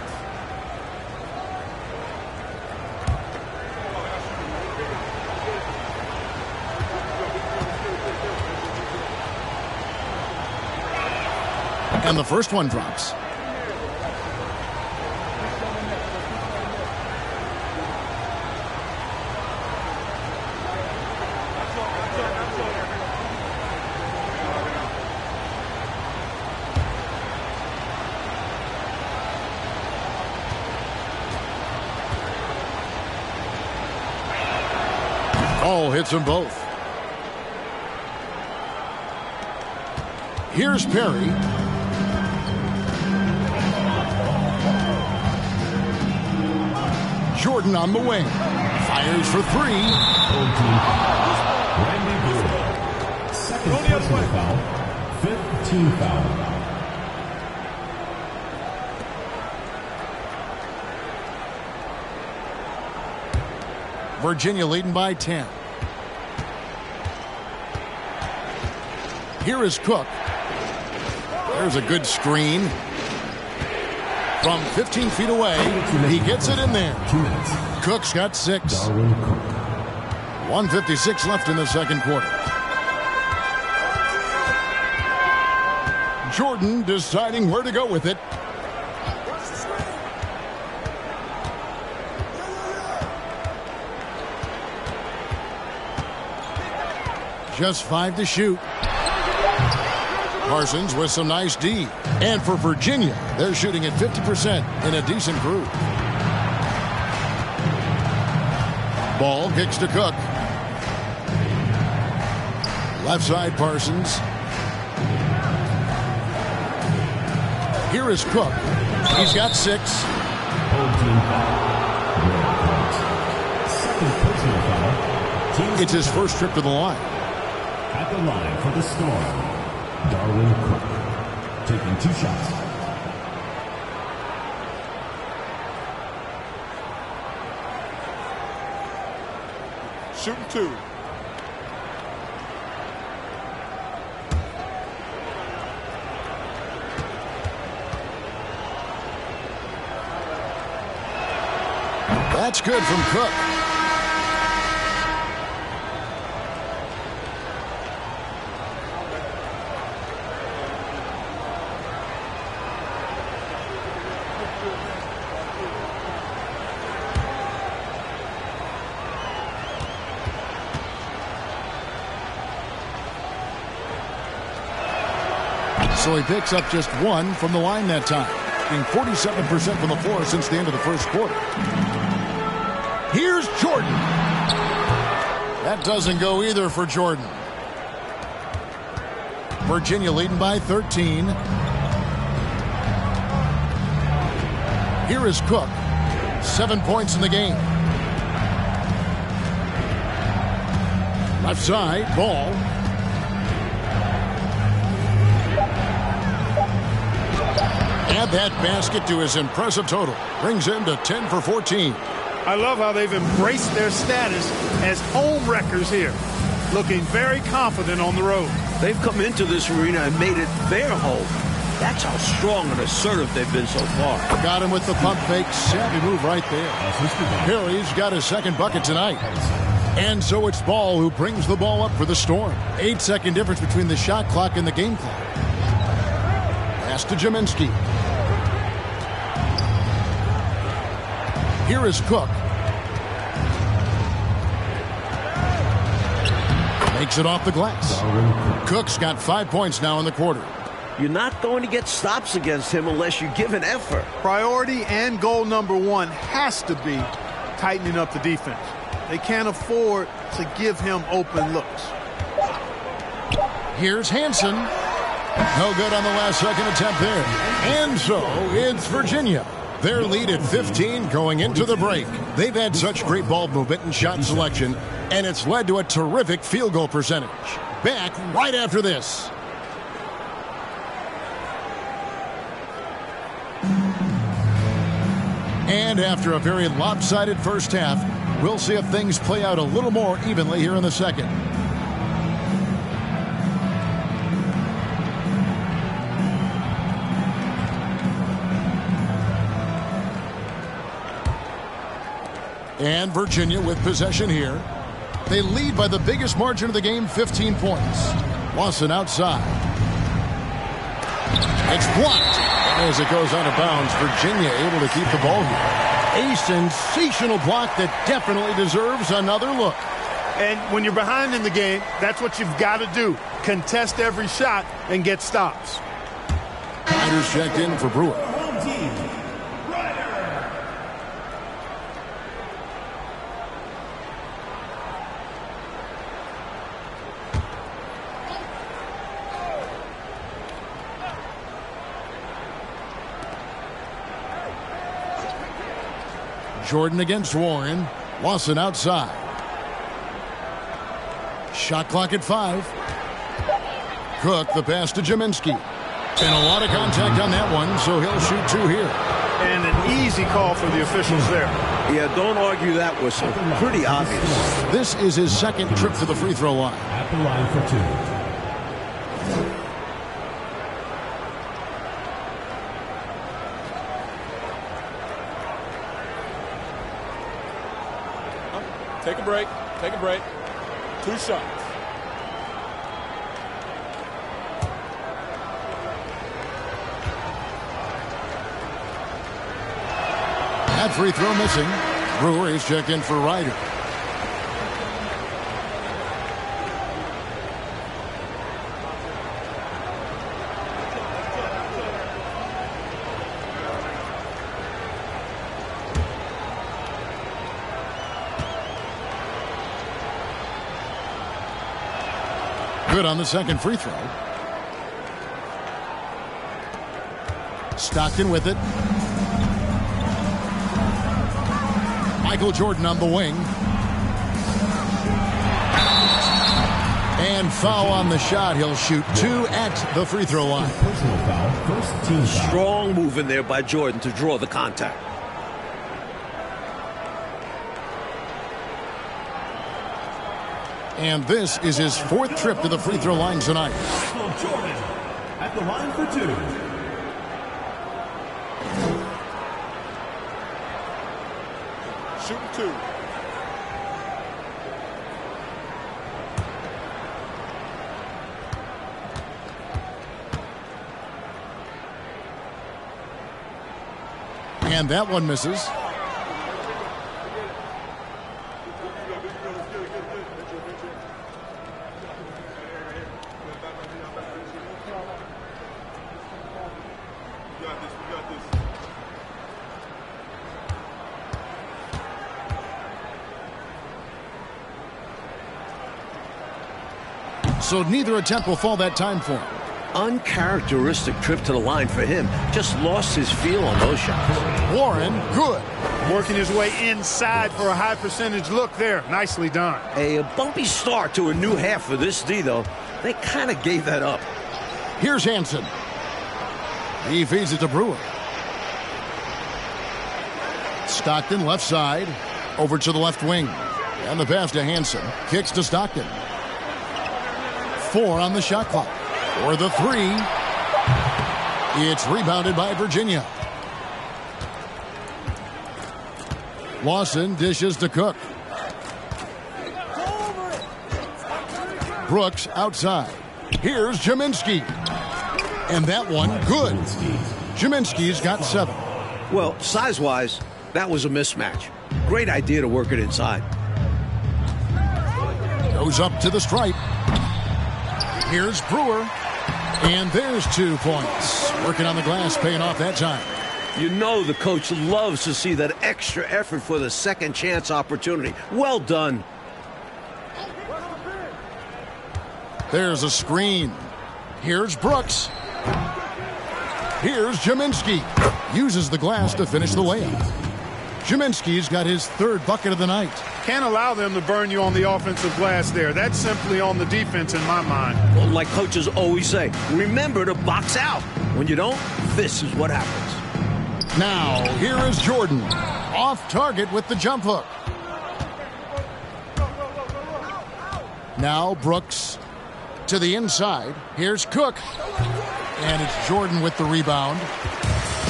[SPEAKER 1] And the first one drops. Ball hits them both. Here's Perry. Jordan on the wing. Fires for three.
[SPEAKER 5] Third team foul. Randy Breuer. Second
[SPEAKER 3] Go the other
[SPEAKER 5] personal
[SPEAKER 3] way.
[SPEAKER 5] foul. Fifth team foul.
[SPEAKER 1] Virginia leading by 10. Here is Cook. There's a good screen. From 15 feet away, he gets it in there. Cook's got six. 156 left in the second quarter. Jordan deciding where to go with it. Just five to shoot. Parsons with some nice D. And for Virginia, they're shooting at 50% in a decent group. Ball kicks to Cook. Left side Parsons. Here is Cook. He's got six. It's his first trip to the line.
[SPEAKER 5] At the line for the Storm, Darwin Cook. Taking two shots.
[SPEAKER 3] Shooting two.
[SPEAKER 1] That's good from Cook. Picks up just one from the line that time, being 47% from the floor since the end of the first quarter. Here's Jordan. That doesn't go either for Jordan. Virginia leading by 13. Here is Cook. Seven points in the game. Left side, ball. That basket to his impressive total. Brings him to 10 for 14.
[SPEAKER 4] I love how they've embraced their status as home wreckers here. Looking very confident on the road.
[SPEAKER 2] They've come into this arena and made it their home. That's how strong and assertive they've been so far.
[SPEAKER 1] Got him with the pump fake. Savvy move right there.
[SPEAKER 5] Assist the bench.
[SPEAKER 1] Perry's got his second bucket tonight. And so it's Ball who brings the ball up for the Storm. Eight second difference between the shot clock and the game clock. Pass to Kaminsky. Here is Cook. Makes it off the glass. Cook's got five points now in the quarter.
[SPEAKER 2] You're not going to get stops against him unless you give an effort.
[SPEAKER 4] Priority and goal number one has to be tightening up the defense. They can't afford to give him open looks.
[SPEAKER 1] Here's Hansen. No good on the last second attempt there. And so it's Virginia. Their lead at 15 going into the break. They've had such great ball movement and shot selection, and it's led to a terrific field goal percentage. Back right after this. And after a very lopsided first half, we'll see if things play out a little more evenly here in the second. And Virginia with possession here. They lead by the biggest margin of the game, 15 points. Lawson outside. It's blocked. As it goes out of bounds, Virginia able to keep the ball here. A sensational block that definitely deserves another look.
[SPEAKER 4] And when you're behind in the game, that's what you've got to do. Contest every shot and get stops.
[SPEAKER 1] Riders checked in for Breuer. Jordan against Warren. Lawson outside. Shot clock at five. Cook, the pass to Kaminsky. And a lot of contact on that one, so he'll shoot two here.
[SPEAKER 4] And an easy call for the officials there.
[SPEAKER 2] Yeah, don't argue that whistle. Pretty obvious.
[SPEAKER 1] This is his second trip to the free throw line.
[SPEAKER 5] At the line for two.
[SPEAKER 3] A break. Take a break. Two shots.
[SPEAKER 1] That free throw missing. Breuer is checked in for Ryder. Good on the second free throw. Stockton with it. Michael Jordan on the wing. And foul on the shot. He'll shoot two at the free throw line.
[SPEAKER 5] Personal foul. First team foul.
[SPEAKER 2] Strong move in there by Jordan to draw the contact.
[SPEAKER 1] And this is his fourth trip to the free throw line tonight.
[SPEAKER 5] Michael Jordan at the line for two.
[SPEAKER 3] Shooting two.
[SPEAKER 1] And that one misses. So neither attempt will fall that time for him.
[SPEAKER 2] Uncharacteristic trip to the line for him. Just lost his feel on those shots.
[SPEAKER 1] Warren, good.
[SPEAKER 4] Working his way inside for a high percentage look there. Nicely done.
[SPEAKER 2] A bumpy start to a new half for this D, though. They kind of gave that up.
[SPEAKER 1] Here's Hansen. He feeds it to Breuer. Stockton left side. Over to the left wing. And the pass to Hansen. Kicks to Stockton. Four on the shot clock. For the three. It's rebounded by Virginia. Lawson dishes to Cook. Brooks outside. Here's Kaminsky. And that one, good. Kaminsky's got seven.
[SPEAKER 2] Well, size-wise, that was a mismatch. Great idea to work it inside.
[SPEAKER 1] Goes up to the stripe. Here's Breuer. And there's two points. Working on the glass, paying off that time.
[SPEAKER 2] You know the coach loves to see that extra effort for the second chance opportunity. Well done.
[SPEAKER 1] There's a screen. Here's Brooks. Here's Kaminsky. Uses the glass to finish the layup. Kaminsky's got his third bucket of the night.
[SPEAKER 4] Can't allow them to burn you on the offensive glass there. That's simply on the defense in my mind.
[SPEAKER 2] Well, like coaches always say, remember to box out. When you don't, this is what happens.
[SPEAKER 1] Now, here is Jordan. Off target with the jump hook. Now, Brooks to the inside. Here's Cook. And it's Jordan with the rebound.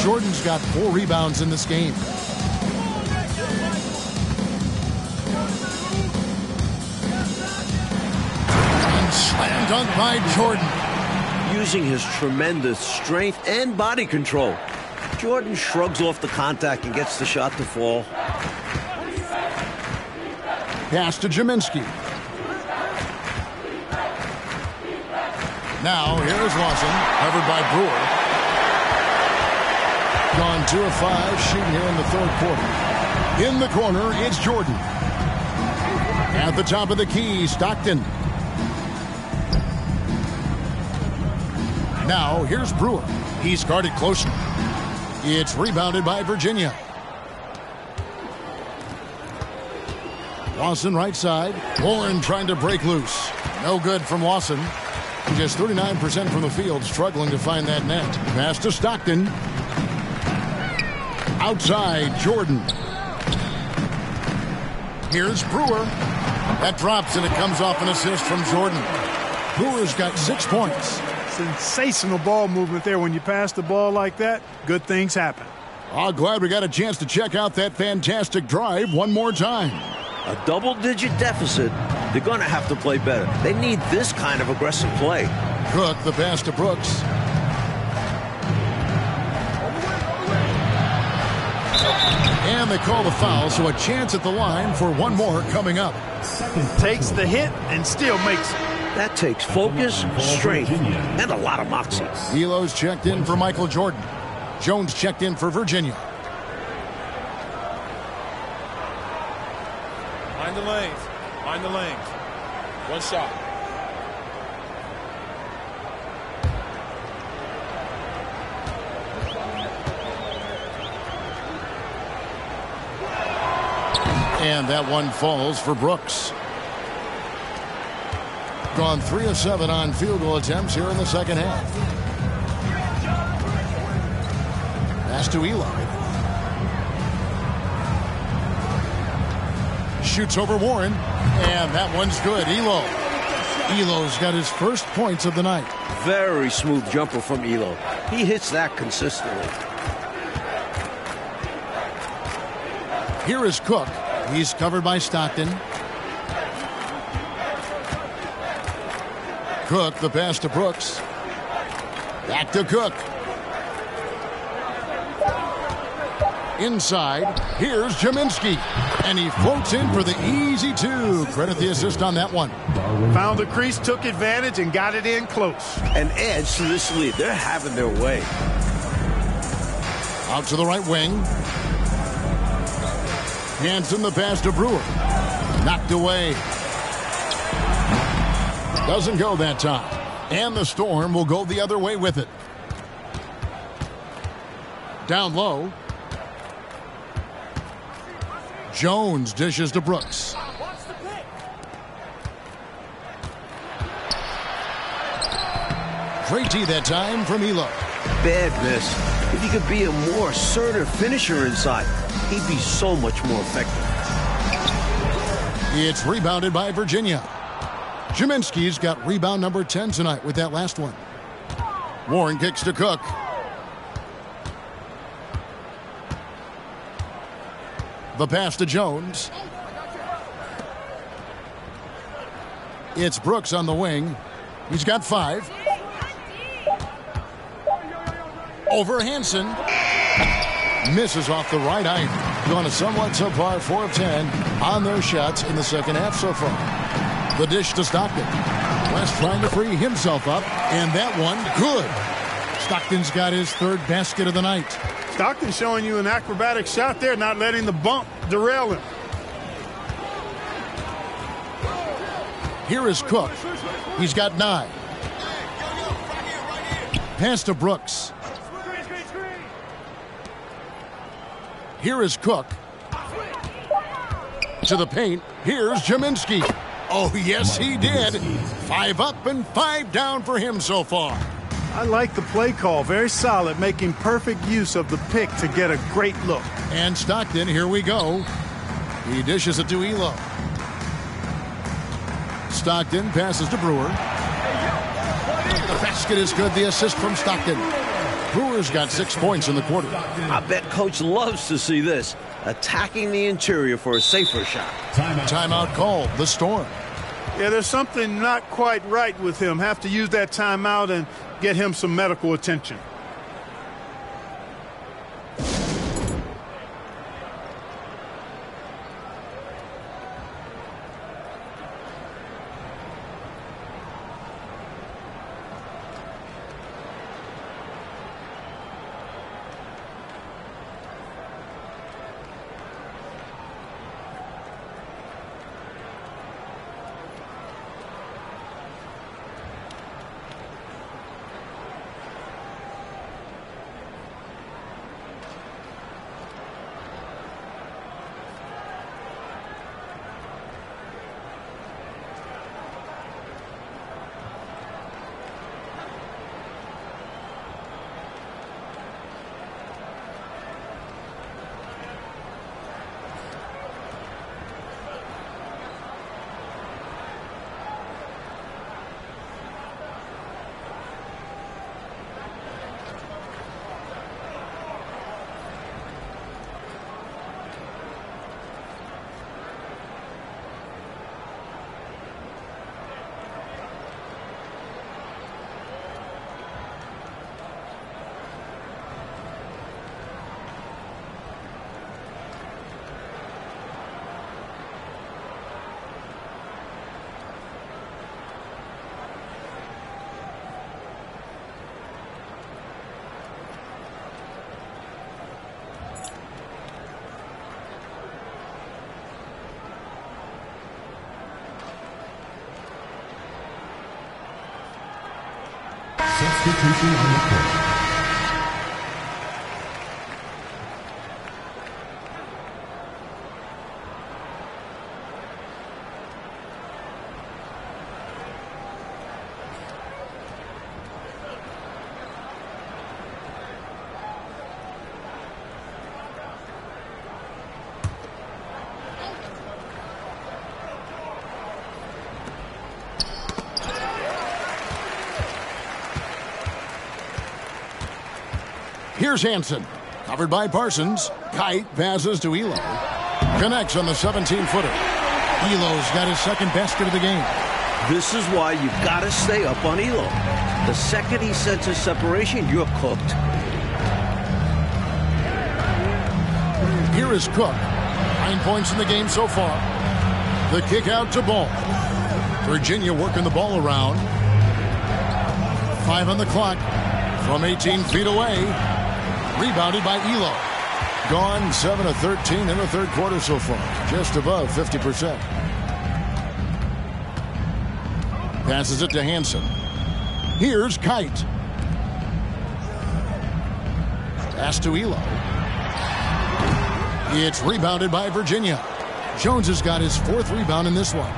[SPEAKER 1] Jordan's got four rebounds in this game. Dunk by Jordan.
[SPEAKER 2] Using his tremendous strength and body control, Jordan shrugs off the contact and gets the shot to fall.
[SPEAKER 1] Pass to Kaminsky. Now, here's Lawson, covered by Breuer. Gone two of five, shooting here in the third quarter. In the corner, it's Jordan. At the top of the key, Stockton. Now, here's Breuer. He's guarded closely. It's rebounded by Virginia. Lawson right side. Warren trying to break loose. No good from Lawson. Just 39% from the field, struggling to find that net. Pass to Stockton. Outside, Jordan. Here's Breuer. That drops and it comes off an assist from Jordan. Breuer's got six points.
[SPEAKER 4] Sensational ball movement there. When you pass the ball like that, good things happen.
[SPEAKER 1] Oh, glad we got a chance to check out that fantastic drive one more time.
[SPEAKER 2] A double-digit deficit. They're going to have to play better. They need this kind of aggressive play.
[SPEAKER 1] Cook, the pass to Brooks. And they call the foul, so a chance at the line for one more coming up.
[SPEAKER 4] Takes the hit and still makes it.
[SPEAKER 2] That takes focus, strength, and a lot of moxie.
[SPEAKER 1] Ehlo's checked in for Michael Jordan. Jones checked in for Virginia.
[SPEAKER 3] Mind the lanes. Mind the lanes. One shot.
[SPEAKER 1] And that one falls for Brooks. Gone three of seven on field goal attempts here in the second half. Pass to Ehlo. Shoots over Warren. And that one's good. Ehlo. Ehlo's got his first points of the night.
[SPEAKER 2] Very smooth jumper from Ehlo. He hits that consistently.
[SPEAKER 1] Here is Cook. He's covered by Stockton. Cook, the pass to Brooks. Back to Cook. Inside, here's Kaminsky. And he floats in for the easy two. Credit the assist on that one.
[SPEAKER 4] Found the crease, took advantage, and got it in close.
[SPEAKER 2] And edge to this lead. They're having their way.
[SPEAKER 1] Out to the right wing. Hansen the pass to Breuer. Knocked away. Doesn't go that time. And the Storm will go the other way with it. Down low. Jones dishes to Brooks. Great tee that time from Ehlo.
[SPEAKER 2] Bad miss. If he could be a more assertive finisher inside, he'd be so much more effective.
[SPEAKER 1] It's rebounded by Virginia. Kaminsky's got rebound number 10 tonight with that last one. Warren kicks to Cook. The pass to Jones. It's Brooks on the wing. He's got five. Over Hansen. Misses off the right eye. Going to somewhat subpar 4 of 10 on their shots in the second half so far. The dish to Stockton. West trying to free himself up. And that one, good. Stockton's got his third basket of the night.
[SPEAKER 4] Stockton showing you an acrobatic shot there, not letting the bump derail him.
[SPEAKER 1] Here is Cook. He's got nine. Pass to Brooks. Here is Cook. To the paint. Here's Kaminsky. Oh, yes, he did. Five up and five down for him so far.
[SPEAKER 4] I like the play call. Very solid, making perfect use of the pick to get a great look.
[SPEAKER 1] And Stockton, here we go. He dishes it to Ehlo. Stockton passes to Breuer. The basket is good. The assist from Stockton. Breuer's got six points in the quarter.
[SPEAKER 2] I bet Coach loves to see this. Attacking the interior for a safer shot.
[SPEAKER 1] Timeout, Timeout called. The Storm.
[SPEAKER 4] Yeah, there's something not quite right with him. Have to use that timeout and get him some medical attention.
[SPEAKER 5] Substitution
[SPEAKER 1] Here's Hansen. Covered by Parsons. Kite passes to Ehlo. Connects on the 17-footer. Ehlo's got his second basket of the game.
[SPEAKER 2] This is why you've got to stay up on Ehlo. The second he senses separation, you're cooked.
[SPEAKER 1] Here is Cook. Nine points in the game so far. The kick out to Ball. Virginia working the ball around. Five on the clock from 18 feet away. Rebounded by Ehlo. Gone 7 of 13 in the third quarter so far. Just above 50%. Passes it to Hansen. Here's Kite. Pass to Ehlo. It's rebounded by Virginia. Jones has got his fourth rebound in this one.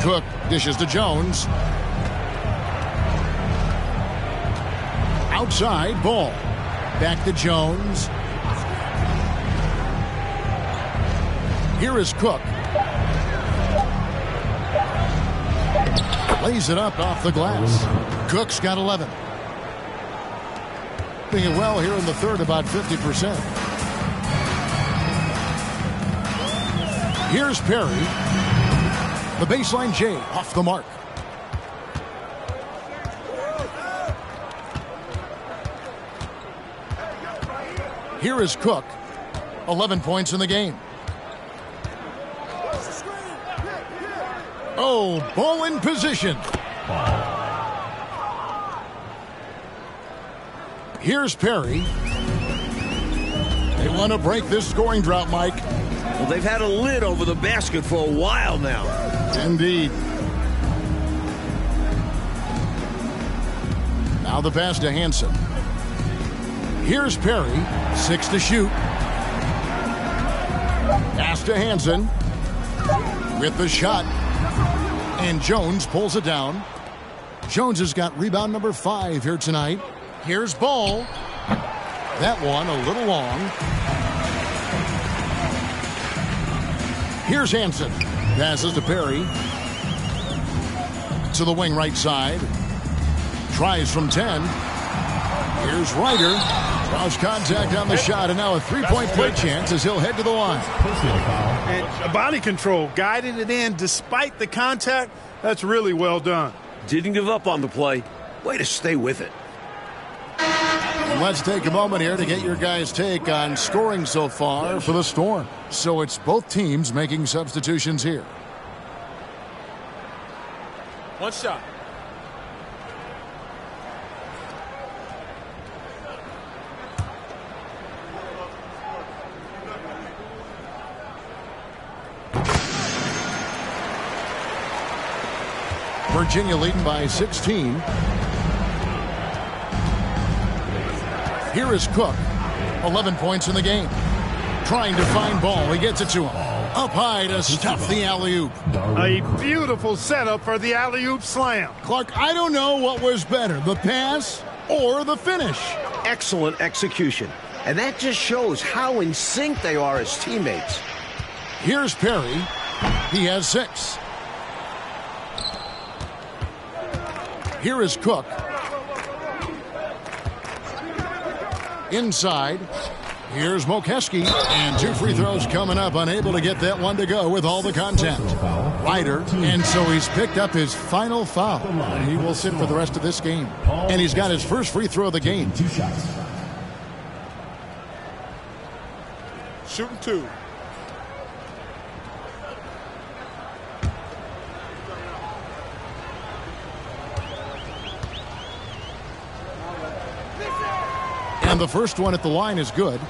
[SPEAKER 1] Cook dishes to Jones. Outside ball. Back to Jones. Here is Cook. Lays it up off the glass. Cook's got 11. Doing it well here in the third, about 50%. Here's Perry. The baseline J off the mark. Here is Cook. 11 points in the game. Oh, ball in position. Here's Perry. They want to break this scoring drought, Mike.
[SPEAKER 2] Well, they've had a lid over the basket for a while now.
[SPEAKER 1] Indeed. Now the pass to Hansen. Here's Perry. Six to shoot. Pass to Hansen. With the shot. And Jones pulls it down. Jones has got rebound number five here tonight. Here's Ball. That one a little long. Here's Hansen. Passes to Perry. To the wing right side. Tries from 10. Here's Ryder. Draws contact on the shot, and now a three-point play chance as he'll head to the line.
[SPEAKER 4] And body control, guided it in despite the contact. That's really well done.
[SPEAKER 2] Didn't give up on the play. Way to stay with it.
[SPEAKER 1] Let's take a moment here to get your guys' take on scoring so far for the Storm. So it's both teams making substitutions here.
[SPEAKER 3] One shot.
[SPEAKER 1] Virginia leading by 16. Here is Cook. 11 points in the game. Trying to find ball. He gets it to him. Up high to stuff the alley-oop.
[SPEAKER 4] A beautiful setup for the alley-oop slam.
[SPEAKER 1] Clark, I don't know what was better, the pass or the finish.
[SPEAKER 2] Excellent execution. And that just shows how in sync they are as teammates.
[SPEAKER 1] Here's Perry. He has six. Here is Cook. Inside. Here's Mokeski. And two free throws coming up. Unable to get that one to go with all the content. Ryder. And so he's picked up his final foul. And he will sit for the rest of this game. And he's got his first free throw of the game.
[SPEAKER 5] Two shots.
[SPEAKER 3] Shooting two.
[SPEAKER 1] And the first one at the line is good.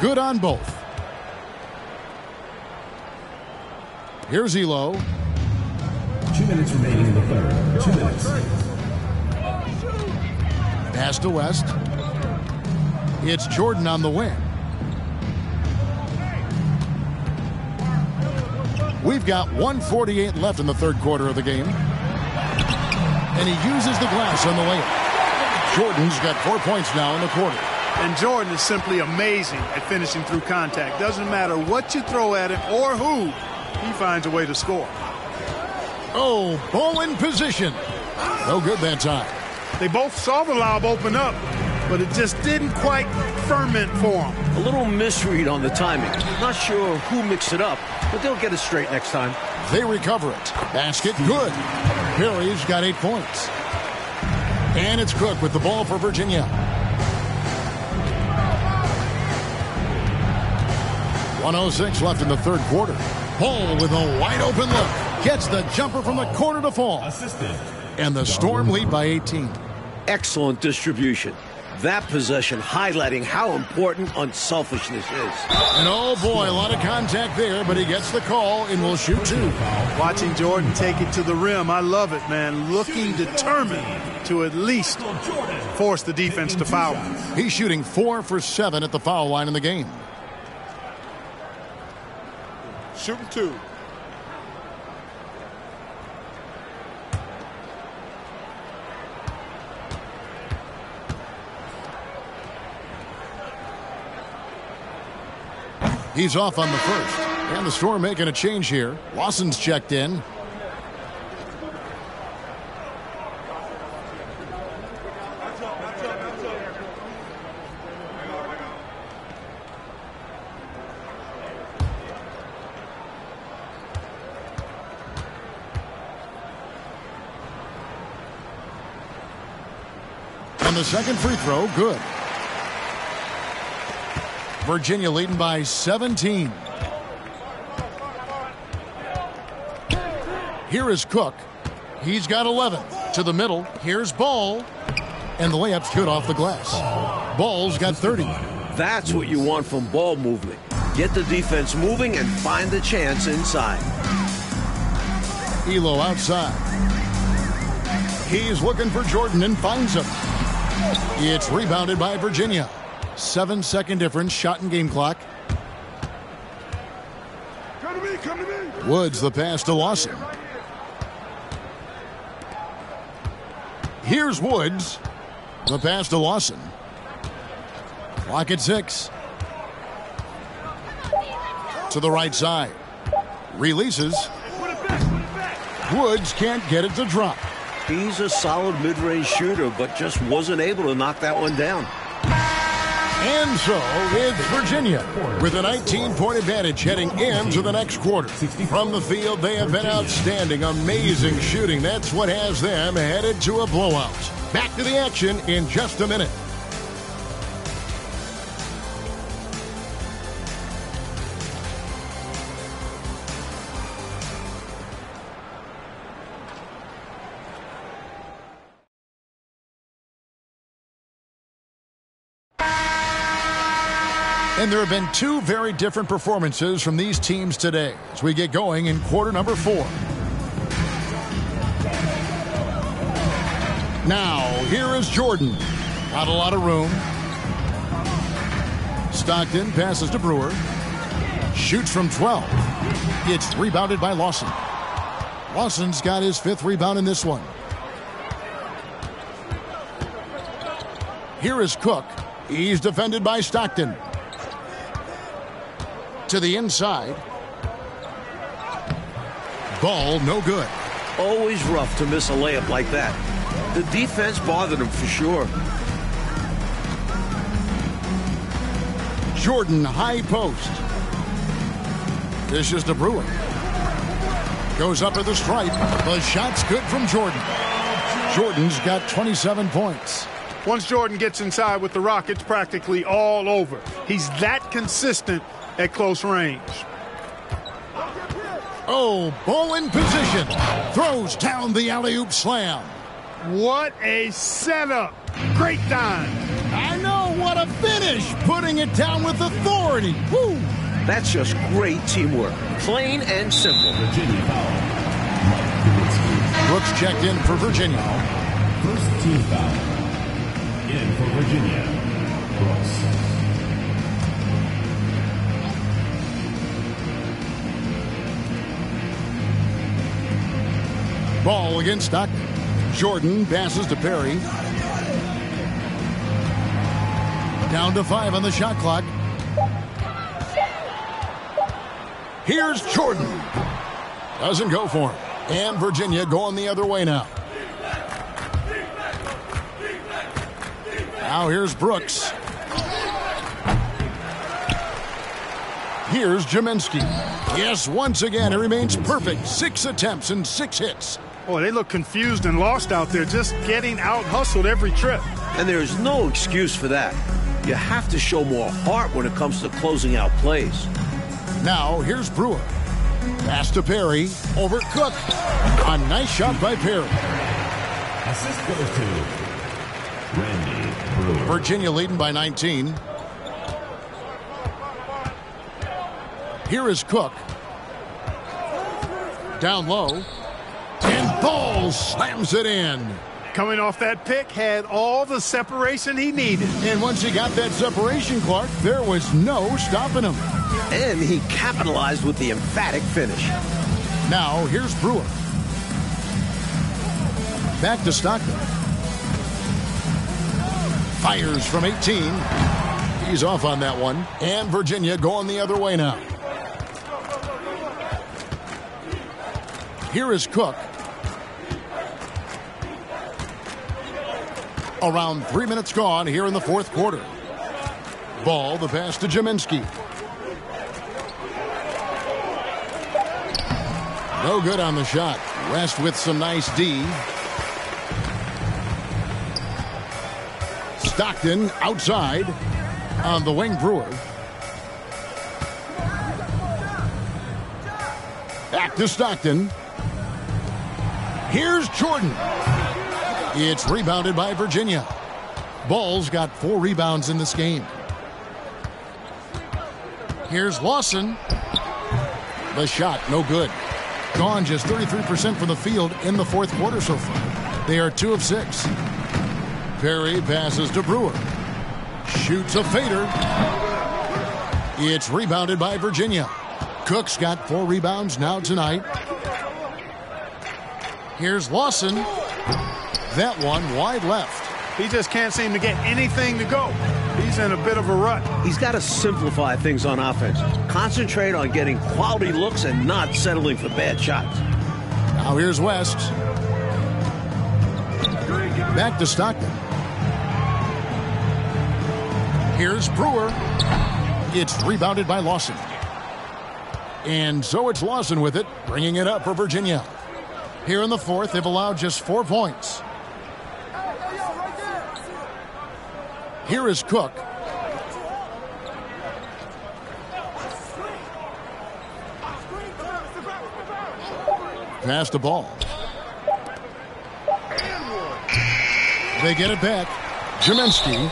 [SPEAKER 1] Good on both. Here's Ehlo.
[SPEAKER 5] Two minutes remaining in the third. Two minutes.
[SPEAKER 1] Pass to West. It's Jordan on the wing. We've got 148 left in the third quarter of the game. And he uses the glass on the layup. Jordan's got four points now in the quarter.
[SPEAKER 4] And Jordan is simply amazing at finishing through contact. Doesn't matter what you throw at him or who, he finds a way to score.
[SPEAKER 1] Oh, ball in position. No good that time.
[SPEAKER 4] They both saw the lob open up, but it just didn't quite ferment for them.
[SPEAKER 2] A little misread on the timing. Not sure who mixed it up, but they'll get it straight next time.
[SPEAKER 1] They recover it. Basket good. Perry's got eight points. And it's Cook with the ball for Virginia. 106 left in the third quarter. Paul with a wide open look. Gets the jumper from the corner to fall.
[SPEAKER 5] Assistant.
[SPEAKER 1] And the Storm lead by 18.
[SPEAKER 2] Excellent distribution. That possession highlighting how important unselfishness is.
[SPEAKER 1] And oh boy, a lot of contact there, but he gets the call and will shoot two.
[SPEAKER 4] Watching Jordan take it to the rim, I love it, man. Looking determined to at least force the defense to foul.
[SPEAKER 1] He's shooting four for seven at the foul line in the game.
[SPEAKER 3] Shooting two.
[SPEAKER 1] He's off on the first. And the Storm making a change here. Lawson's checked in. the second free throw, good. Virginia leading by 17. Here is Cook. He's got 11. To the middle. Here's Ball. And the layup's good off the glass. Ball's got 30.
[SPEAKER 2] That's what you want from ball movement. Get the defense moving and find the chance inside.
[SPEAKER 1] Ehlo outside. He's looking for Jordan and finds him. It's rebounded by Virginia. Seven second difference, shot and game clock.
[SPEAKER 4] Come to me, come to me.
[SPEAKER 1] Woods the pass to Lawson. Here's Woods. The pass to Lawson. Clock at six. To the right side. Releases. Woods can't get it to drop.
[SPEAKER 2] He's a solid mid-range shooter, but just wasn't able to knock that one down.
[SPEAKER 1] And so it's Virginia with a 19-point advantage heading into the next quarter. From the field, they have been outstanding, amazing shooting. That's what has them headed to a blowout. Back to the action in just a minute. And there have been two very different performances from these teams today as we get going in quarter number four. Now, here is Jordan. Not a lot of room. Stockton passes to Breuer. Shoots from 12. It's rebounded by Lawson. Lawson's got his fifth rebound in this one. Here is Cook. He's defended by Stockton to the inside. Ball no good.
[SPEAKER 2] Always rough to miss a layup like that. The defense bothered him for sure.
[SPEAKER 1] Jordan high post. This is to Breuer. Goes up at the stripe. The shot's good from Jordan. Jordan's got 27 points.
[SPEAKER 4] Once Jordan gets inside with the rock, it's practically all over. He's that consistent at close range.
[SPEAKER 1] Oh, ball in position. Throws down the alley-oop slam.
[SPEAKER 4] What a setup. Great dime.
[SPEAKER 1] I know what a finish. Putting it down with authority. Woo.
[SPEAKER 2] That's just great teamwork. Plain and simple.
[SPEAKER 5] Virginia foul.
[SPEAKER 1] Brooks checked in for Virginia.
[SPEAKER 5] First team foul. In for Virginia. Brooks.
[SPEAKER 1] Ball against Stockton. Jordan passes to Perry. Down to five on the shot clock. Here's Jordan. Doesn't go for him. And Virginia going the other way now. Now here's Brooks. Here's Gminski. Yes, once again, it remains perfect. Six attempts and six hits.
[SPEAKER 4] Boy, they look confused and lost out there, just getting out hustled every trip.
[SPEAKER 2] And there's no excuse for that. You have to show more heart when it comes to closing out plays.
[SPEAKER 1] Now, here's Breuer. Pass to Perry. Over Cook. A nice shot by Perry.
[SPEAKER 5] Assist goes to Randy Breuer.
[SPEAKER 1] Virginia leading by 19. Here is Cook. Down low. And Ball slams it in.
[SPEAKER 4] Coming off that pick, had all the separation he needed.
[SPEAKER 1] And once he got that separation, Clark, there was no stopping him.
[SPEAKER 2] And he capitalized with the emphatic finish.
[SPEAKER 1] Now, here's Breuer. Back to Stockton. Fires from 18. He's off on that one. And Virginia going the other way now. Here is Cook. Around three minutes gone here in the fourth quarter. Ball, the pass to Gminski. No good on the shot. West with some nice D. Stockton outside on the wing Breuer. Back to Stockton. Here's Jordan. It's rebounded by Virginia. Bulls got four rebounds in this game. Here's Lawson. The shot, no good. Gone just 33% from the field in the fourth quarter so far. They are two of six. Perry passes to Breuer. Shoots a fader. It's rebounded by Virginia. Cook's got four rebounds now tonight. Here's Lawson. That one wide left.
[SPEAKER 4] He just can't seem to get anything to go. He's in a bit of a rut.
[SPEAKER 2] He's got to simplify things on offense. Concentrate on getting quality looks and not settling for bad shots.
[SPEAKER 1] Now here's West. Back to Stockton. Here's Breuer. It's rebounded by Lawson. And so it's Lawson with it, bringing it up for Virginia. Here in the fourth, they've allowed just four points. Here is Cook. Pass the ball. They get it back. Gminski.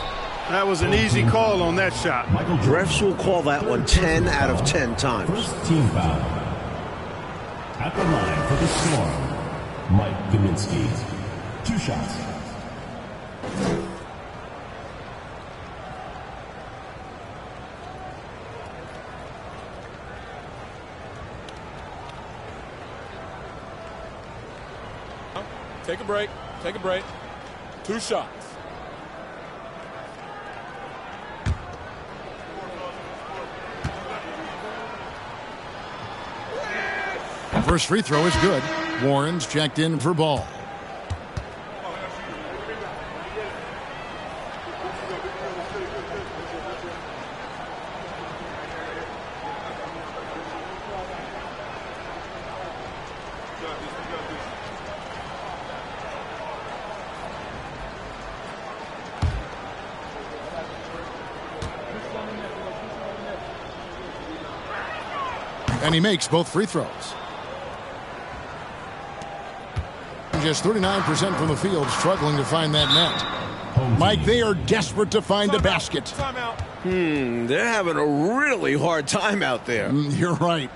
[SPEAKER 4] That was an easy call on that shot.
[SPEAKER 2] Michael Refs will call that one 10 out of 10 times.
[SPEAKER 5] First team foul. At the line for the Storm, Mike Kaminsky. Two shots.
[SPEAKER 3] Take a break. Take a break. Two shots.
[SPEAKER 1] First free throw is good. Warren's checked in for ball. And he makes both free throws. Just 39% from the field, struggling to find that net. Mike, they are desperate to find a basket.
[SPEAKER 3] Timeout.
[SPEAKER 2] Hmm, they're having a really hard time out there.
[SPEAKER 1] Mm, You're right.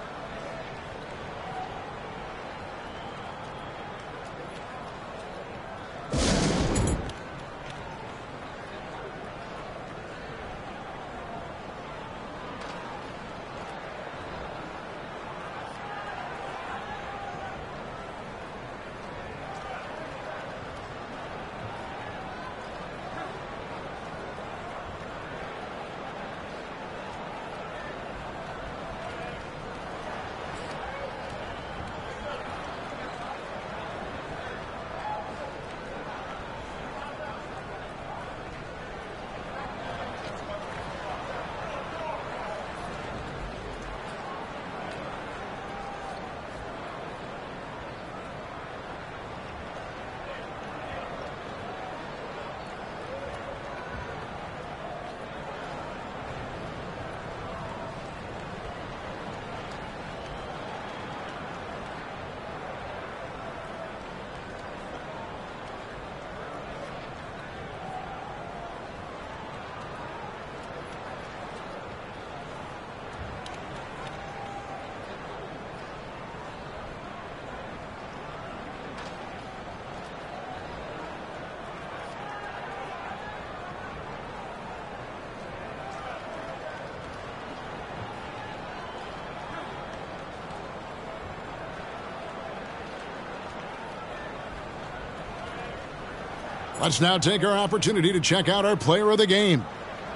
[SPEAKER 1] Let's now take our opportunity to check out our player of the game.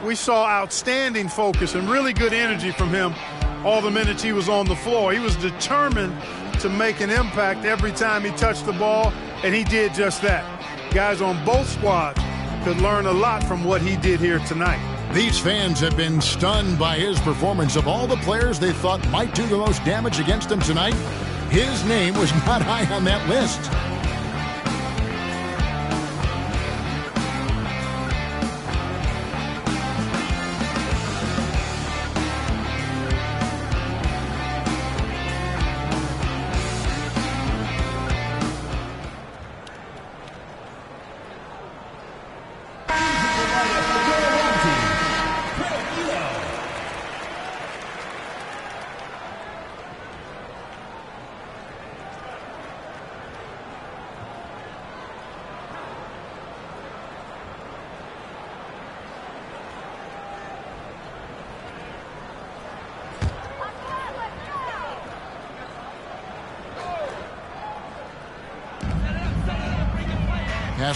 [SPEAKER 4] We saw outstanding focus and really good energy from him all the minutes he was on the floor. He was determined to make an impact every time he touched the ball, and he did just that. Guys on both squads could learn a lot from what he did here tonight.
[SPEAKER 1] These fans have been stunned by his performance. Of all the players they thought might do the most damage against them tonight, his name was not high on that list.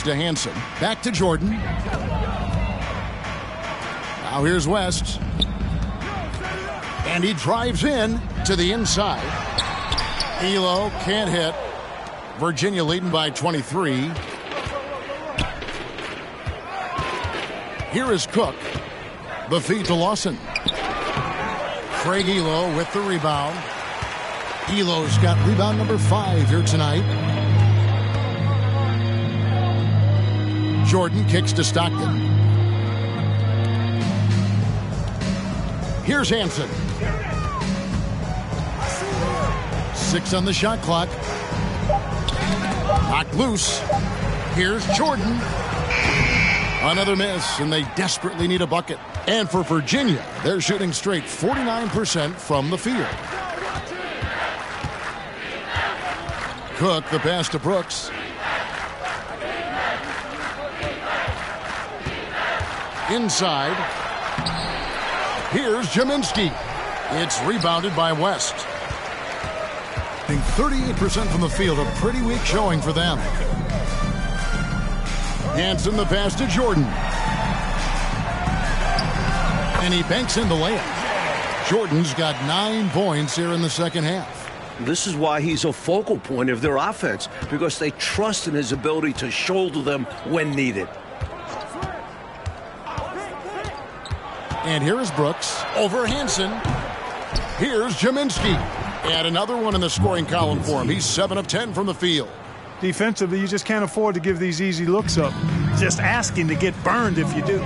[SPEAKER 1] To Hansen. Back to Jordan. Now here's West. And he drives in to the inside. Ehlo can't hit. Virginia leading by 23. Here is Cook. The feed to Lawson. Craig Ehlo with the rebound. Ehlo's got rebound number five here tonight. Jordan kicks to Stockton. Here's Hansen. Six on the shot clock. Knocked loose. Here's Jordan. Another miss, and they desperately need a bucket. And for Virginia, they're shooting straight 49% from the field. Cook, the pass to Brooks. Inside. Here's Gminski. It's rebounded by West. I think 38% from the field, a pretty weak showing for them. Hansen the pass to Jordan. And he banks in the layup. Jordan's got nine points here in the second half.
[SPEAKER 2] This is why he's a focal point of their offense, because they trust in his ability to shoulder them when needed.
[SPEAKER 1] And here is Brooks over Hansen. Here's Gminski. And another one in the scoring column for him. He's 7 of 10 from the field.
[SPEAKER 4] Defensively, you just can't afford to give these easy looks up. Just asking to get burned if you do.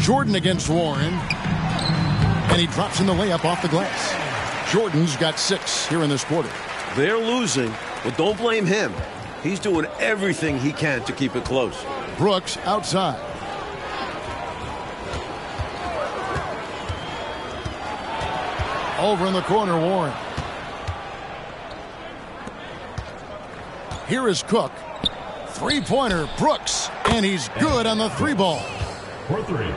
[SPEAKER 1] Jordan against Warren. And he drops in the layup off the glass. Jordan's got six here in this quarter.
[SPEAKER 2] They're losing, but don't blame him. He's doing everything he can to keep it close.
[SPEAKER 1] Brooks outside. Over in the corner, Warren. Here is Cook. Three-pointer, Brooks. And he's good on the three ball.
[SPEAKER 5] For three.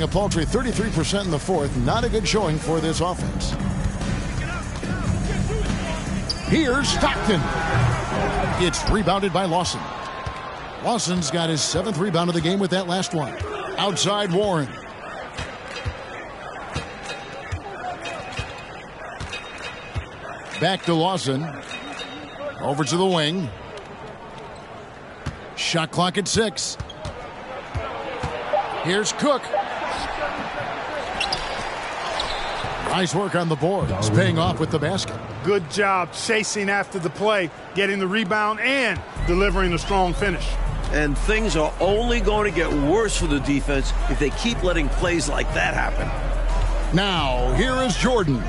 [SPEAKER 1] A paltry 33% in the fourth. Not a good showing for this offense. Here's Stockton. It's rebounded by Lawson. Lawson's got his seventh rebound of the game with that last one. Outside Warren. Back to Lawson. Over to the wing. Shot clock at six. Here's Cook. Nice work on the board. It's paying off with the basket.
[SPEAKER 4] Good job chasing after the play, getting the rebound, and delivering a strong finish.
[SPEAKER 2] And things are only going to get worse for the defense if they keep letting plays like that happen.
[SPEAKER 1] Now, here is Jordan.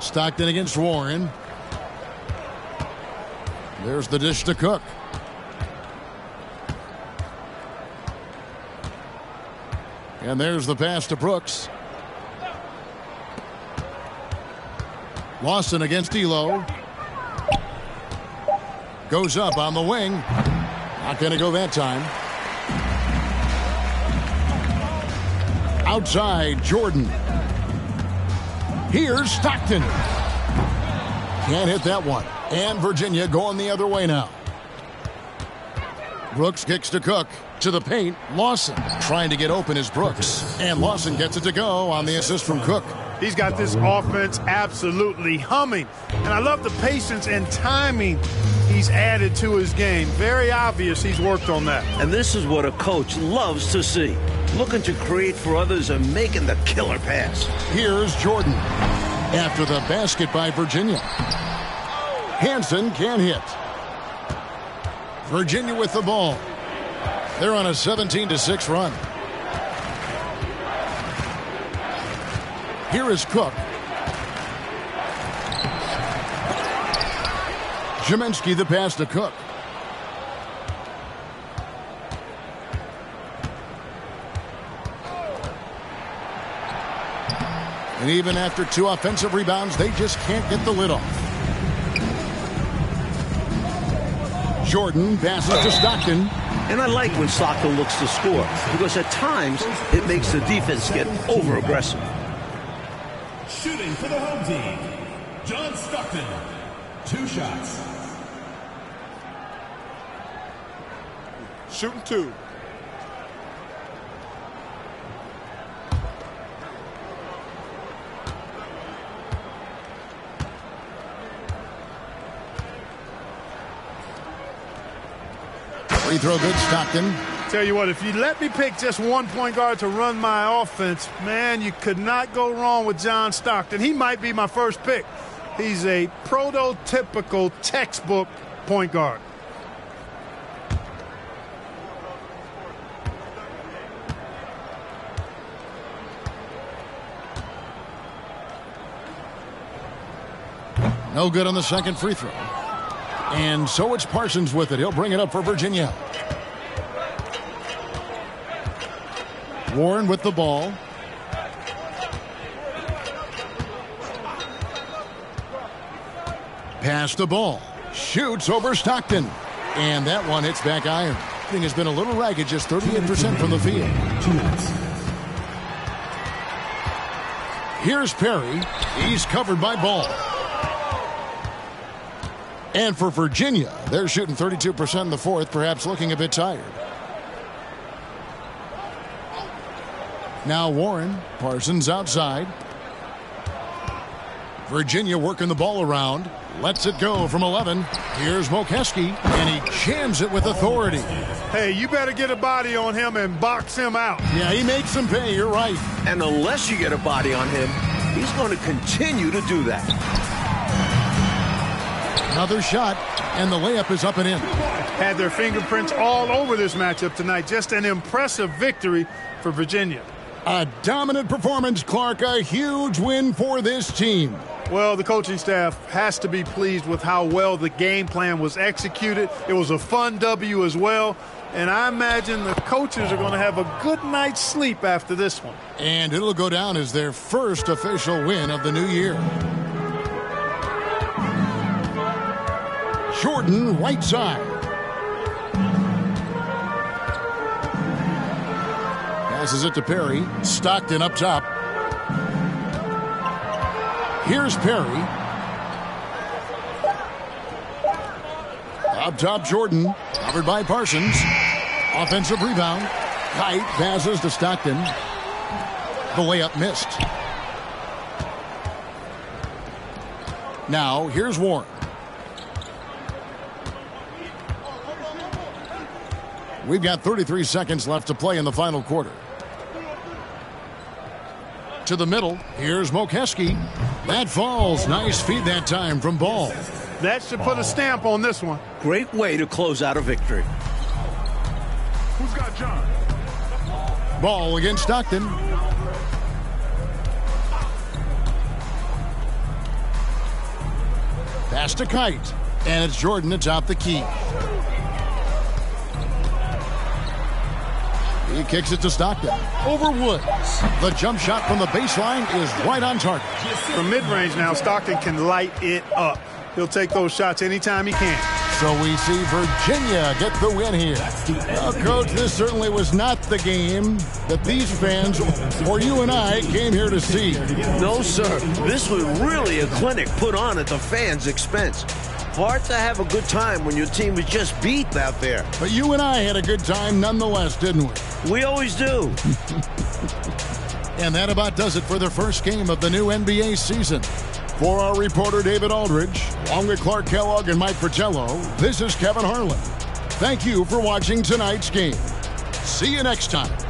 [SPEAKER 1] Stockton against Warren. There's the dish to Cook. And there's the pass to Brooks. Lawson against Ehlo. Goes up on the wing. Not going to go that time. Outside, Jordan. Here's Stockton. Can't hit that one. And Virginia going the other way now. Brooks kicks to Cook. To the paint, Lawson trying to get open is Brooks. And Lawson gets it to go on the assist from Cook.
[SPEAKER 4] He's got this offense absolutely humming. And I love the patience and timing he's added to his game. Very obvious he's worked on that.
[SPEAKER 2] And this is what a coach loves to see. Looking to create for others and making the killer pass.
[SPEAKER 1] Here's Jordan. After the basket by Virginia. Hansen can't hit. Virginia with the ball. They're on a 17 to 6 run. Here is Cook. Gminski the pass to Cook. And even after two offensive rebounds, they just can't get the lid off. Jordan passes to Stockton.
[SPEAKER 2] And I like when Stockton looks to score because at times it makes the defense get over aggressive.
[SPEAKER 5] Shooting for the home team, John Stockton. Two shots.
[SPEAKER 3] Shooting two.
[SPEAKER 1] Free throw good, Stockton.
[SPEAKER 4] Tell you what, if you let me pick just one point guard to run my offense, man, you could not go wrong with John Stockton. He might be my first pick. He's a prototypical textbook point guard.
[SPEAKER 1] No good on the second free throw. And so it's Parsons with it. He'll bring it up for Virginia. Warren with the ball. Pass the ball. Shoots over Stockton. And that one hits back iron. Thing has been a little ragged, just 38% from the field. Here's Perry. He's covered by Ball. And for Virginia, they're shooting 32% in the fourth, perhaps looking a bit tired. Now Warren, Parsons outside. Virginia working the ball around. Lets it go from 11. Here's Mokeski, and he jams it with authority.
[SPEAKER 4] Hey, you better get a body on him and box him out.
[SPEAKER 1] Yeah, he makes him pay. You're right.
[SPEAKER 2] And unless you get a body on him, he's going to continue to do that.
[SPEAKER 1] Another shot, and the layup is up and in.
[SPEAKER 4] Had their fingerprints all over this matchup tonight. Just an impressive victory for Virginia.
[SPEAKER 1] A dominant performance, Clark. A huge win for this team.
[SPEAKER 4] Well, the coaching staff has to be pleased with how well the game plan was executed. It was a fun W as well. And I imagine the coaches are going to have a good night's sleep after this one.
[SPEAKER 1] And it'll go down as their first official win of the new year. Jordan, right side. Passes it to Perry. Stockton up top. Here's Perry. Up top, Jordan. Covered by Parsons. Offensive rebound. Kite passes to Stockton. The layup missed. Now, here's Warren. We've got 33 seconds left to play in the final quarter. To the middle. Here's Mokeski. That falls. Nice feed that time from Ball.
[SPEAKER 4] That should put a stamp on this one.
[SPEAKER 2] Great way to close out a victory.
[SPEAKER 3] Who's got John?
[SPEAKER 1] Ball against Stockton. Pass to Kite. And it's Jordan atop the key. He kicks it to Stockton. Over Woods. The jump shot from the baseline is right on target.
[SPEAKER 4] From mid-range now, Stockton can light it up. He'll take those shots anytime he can.
[SPEAKER 1] So we see Virginia get the win here. Well, Coach, this certainly was not the game that these fans, or you and I, came here to see.
[SPEAKER 2] No, sir. This was really a clinic put on at the fans' expense. Hard to have a good time when your team was just beat out there.
[SPEAKER 1] But you and I had a good time nonetheless, didn't we?
[SPEAKER 2] We always do.
[SPEAKER 1] And that about does it for the first game of the new NBA season. For our reporter David Aldridge, along with Clark Kellogg and Mike Fratello, this is Kevin Harlan. Thank you for watching tonight's game. See you next time.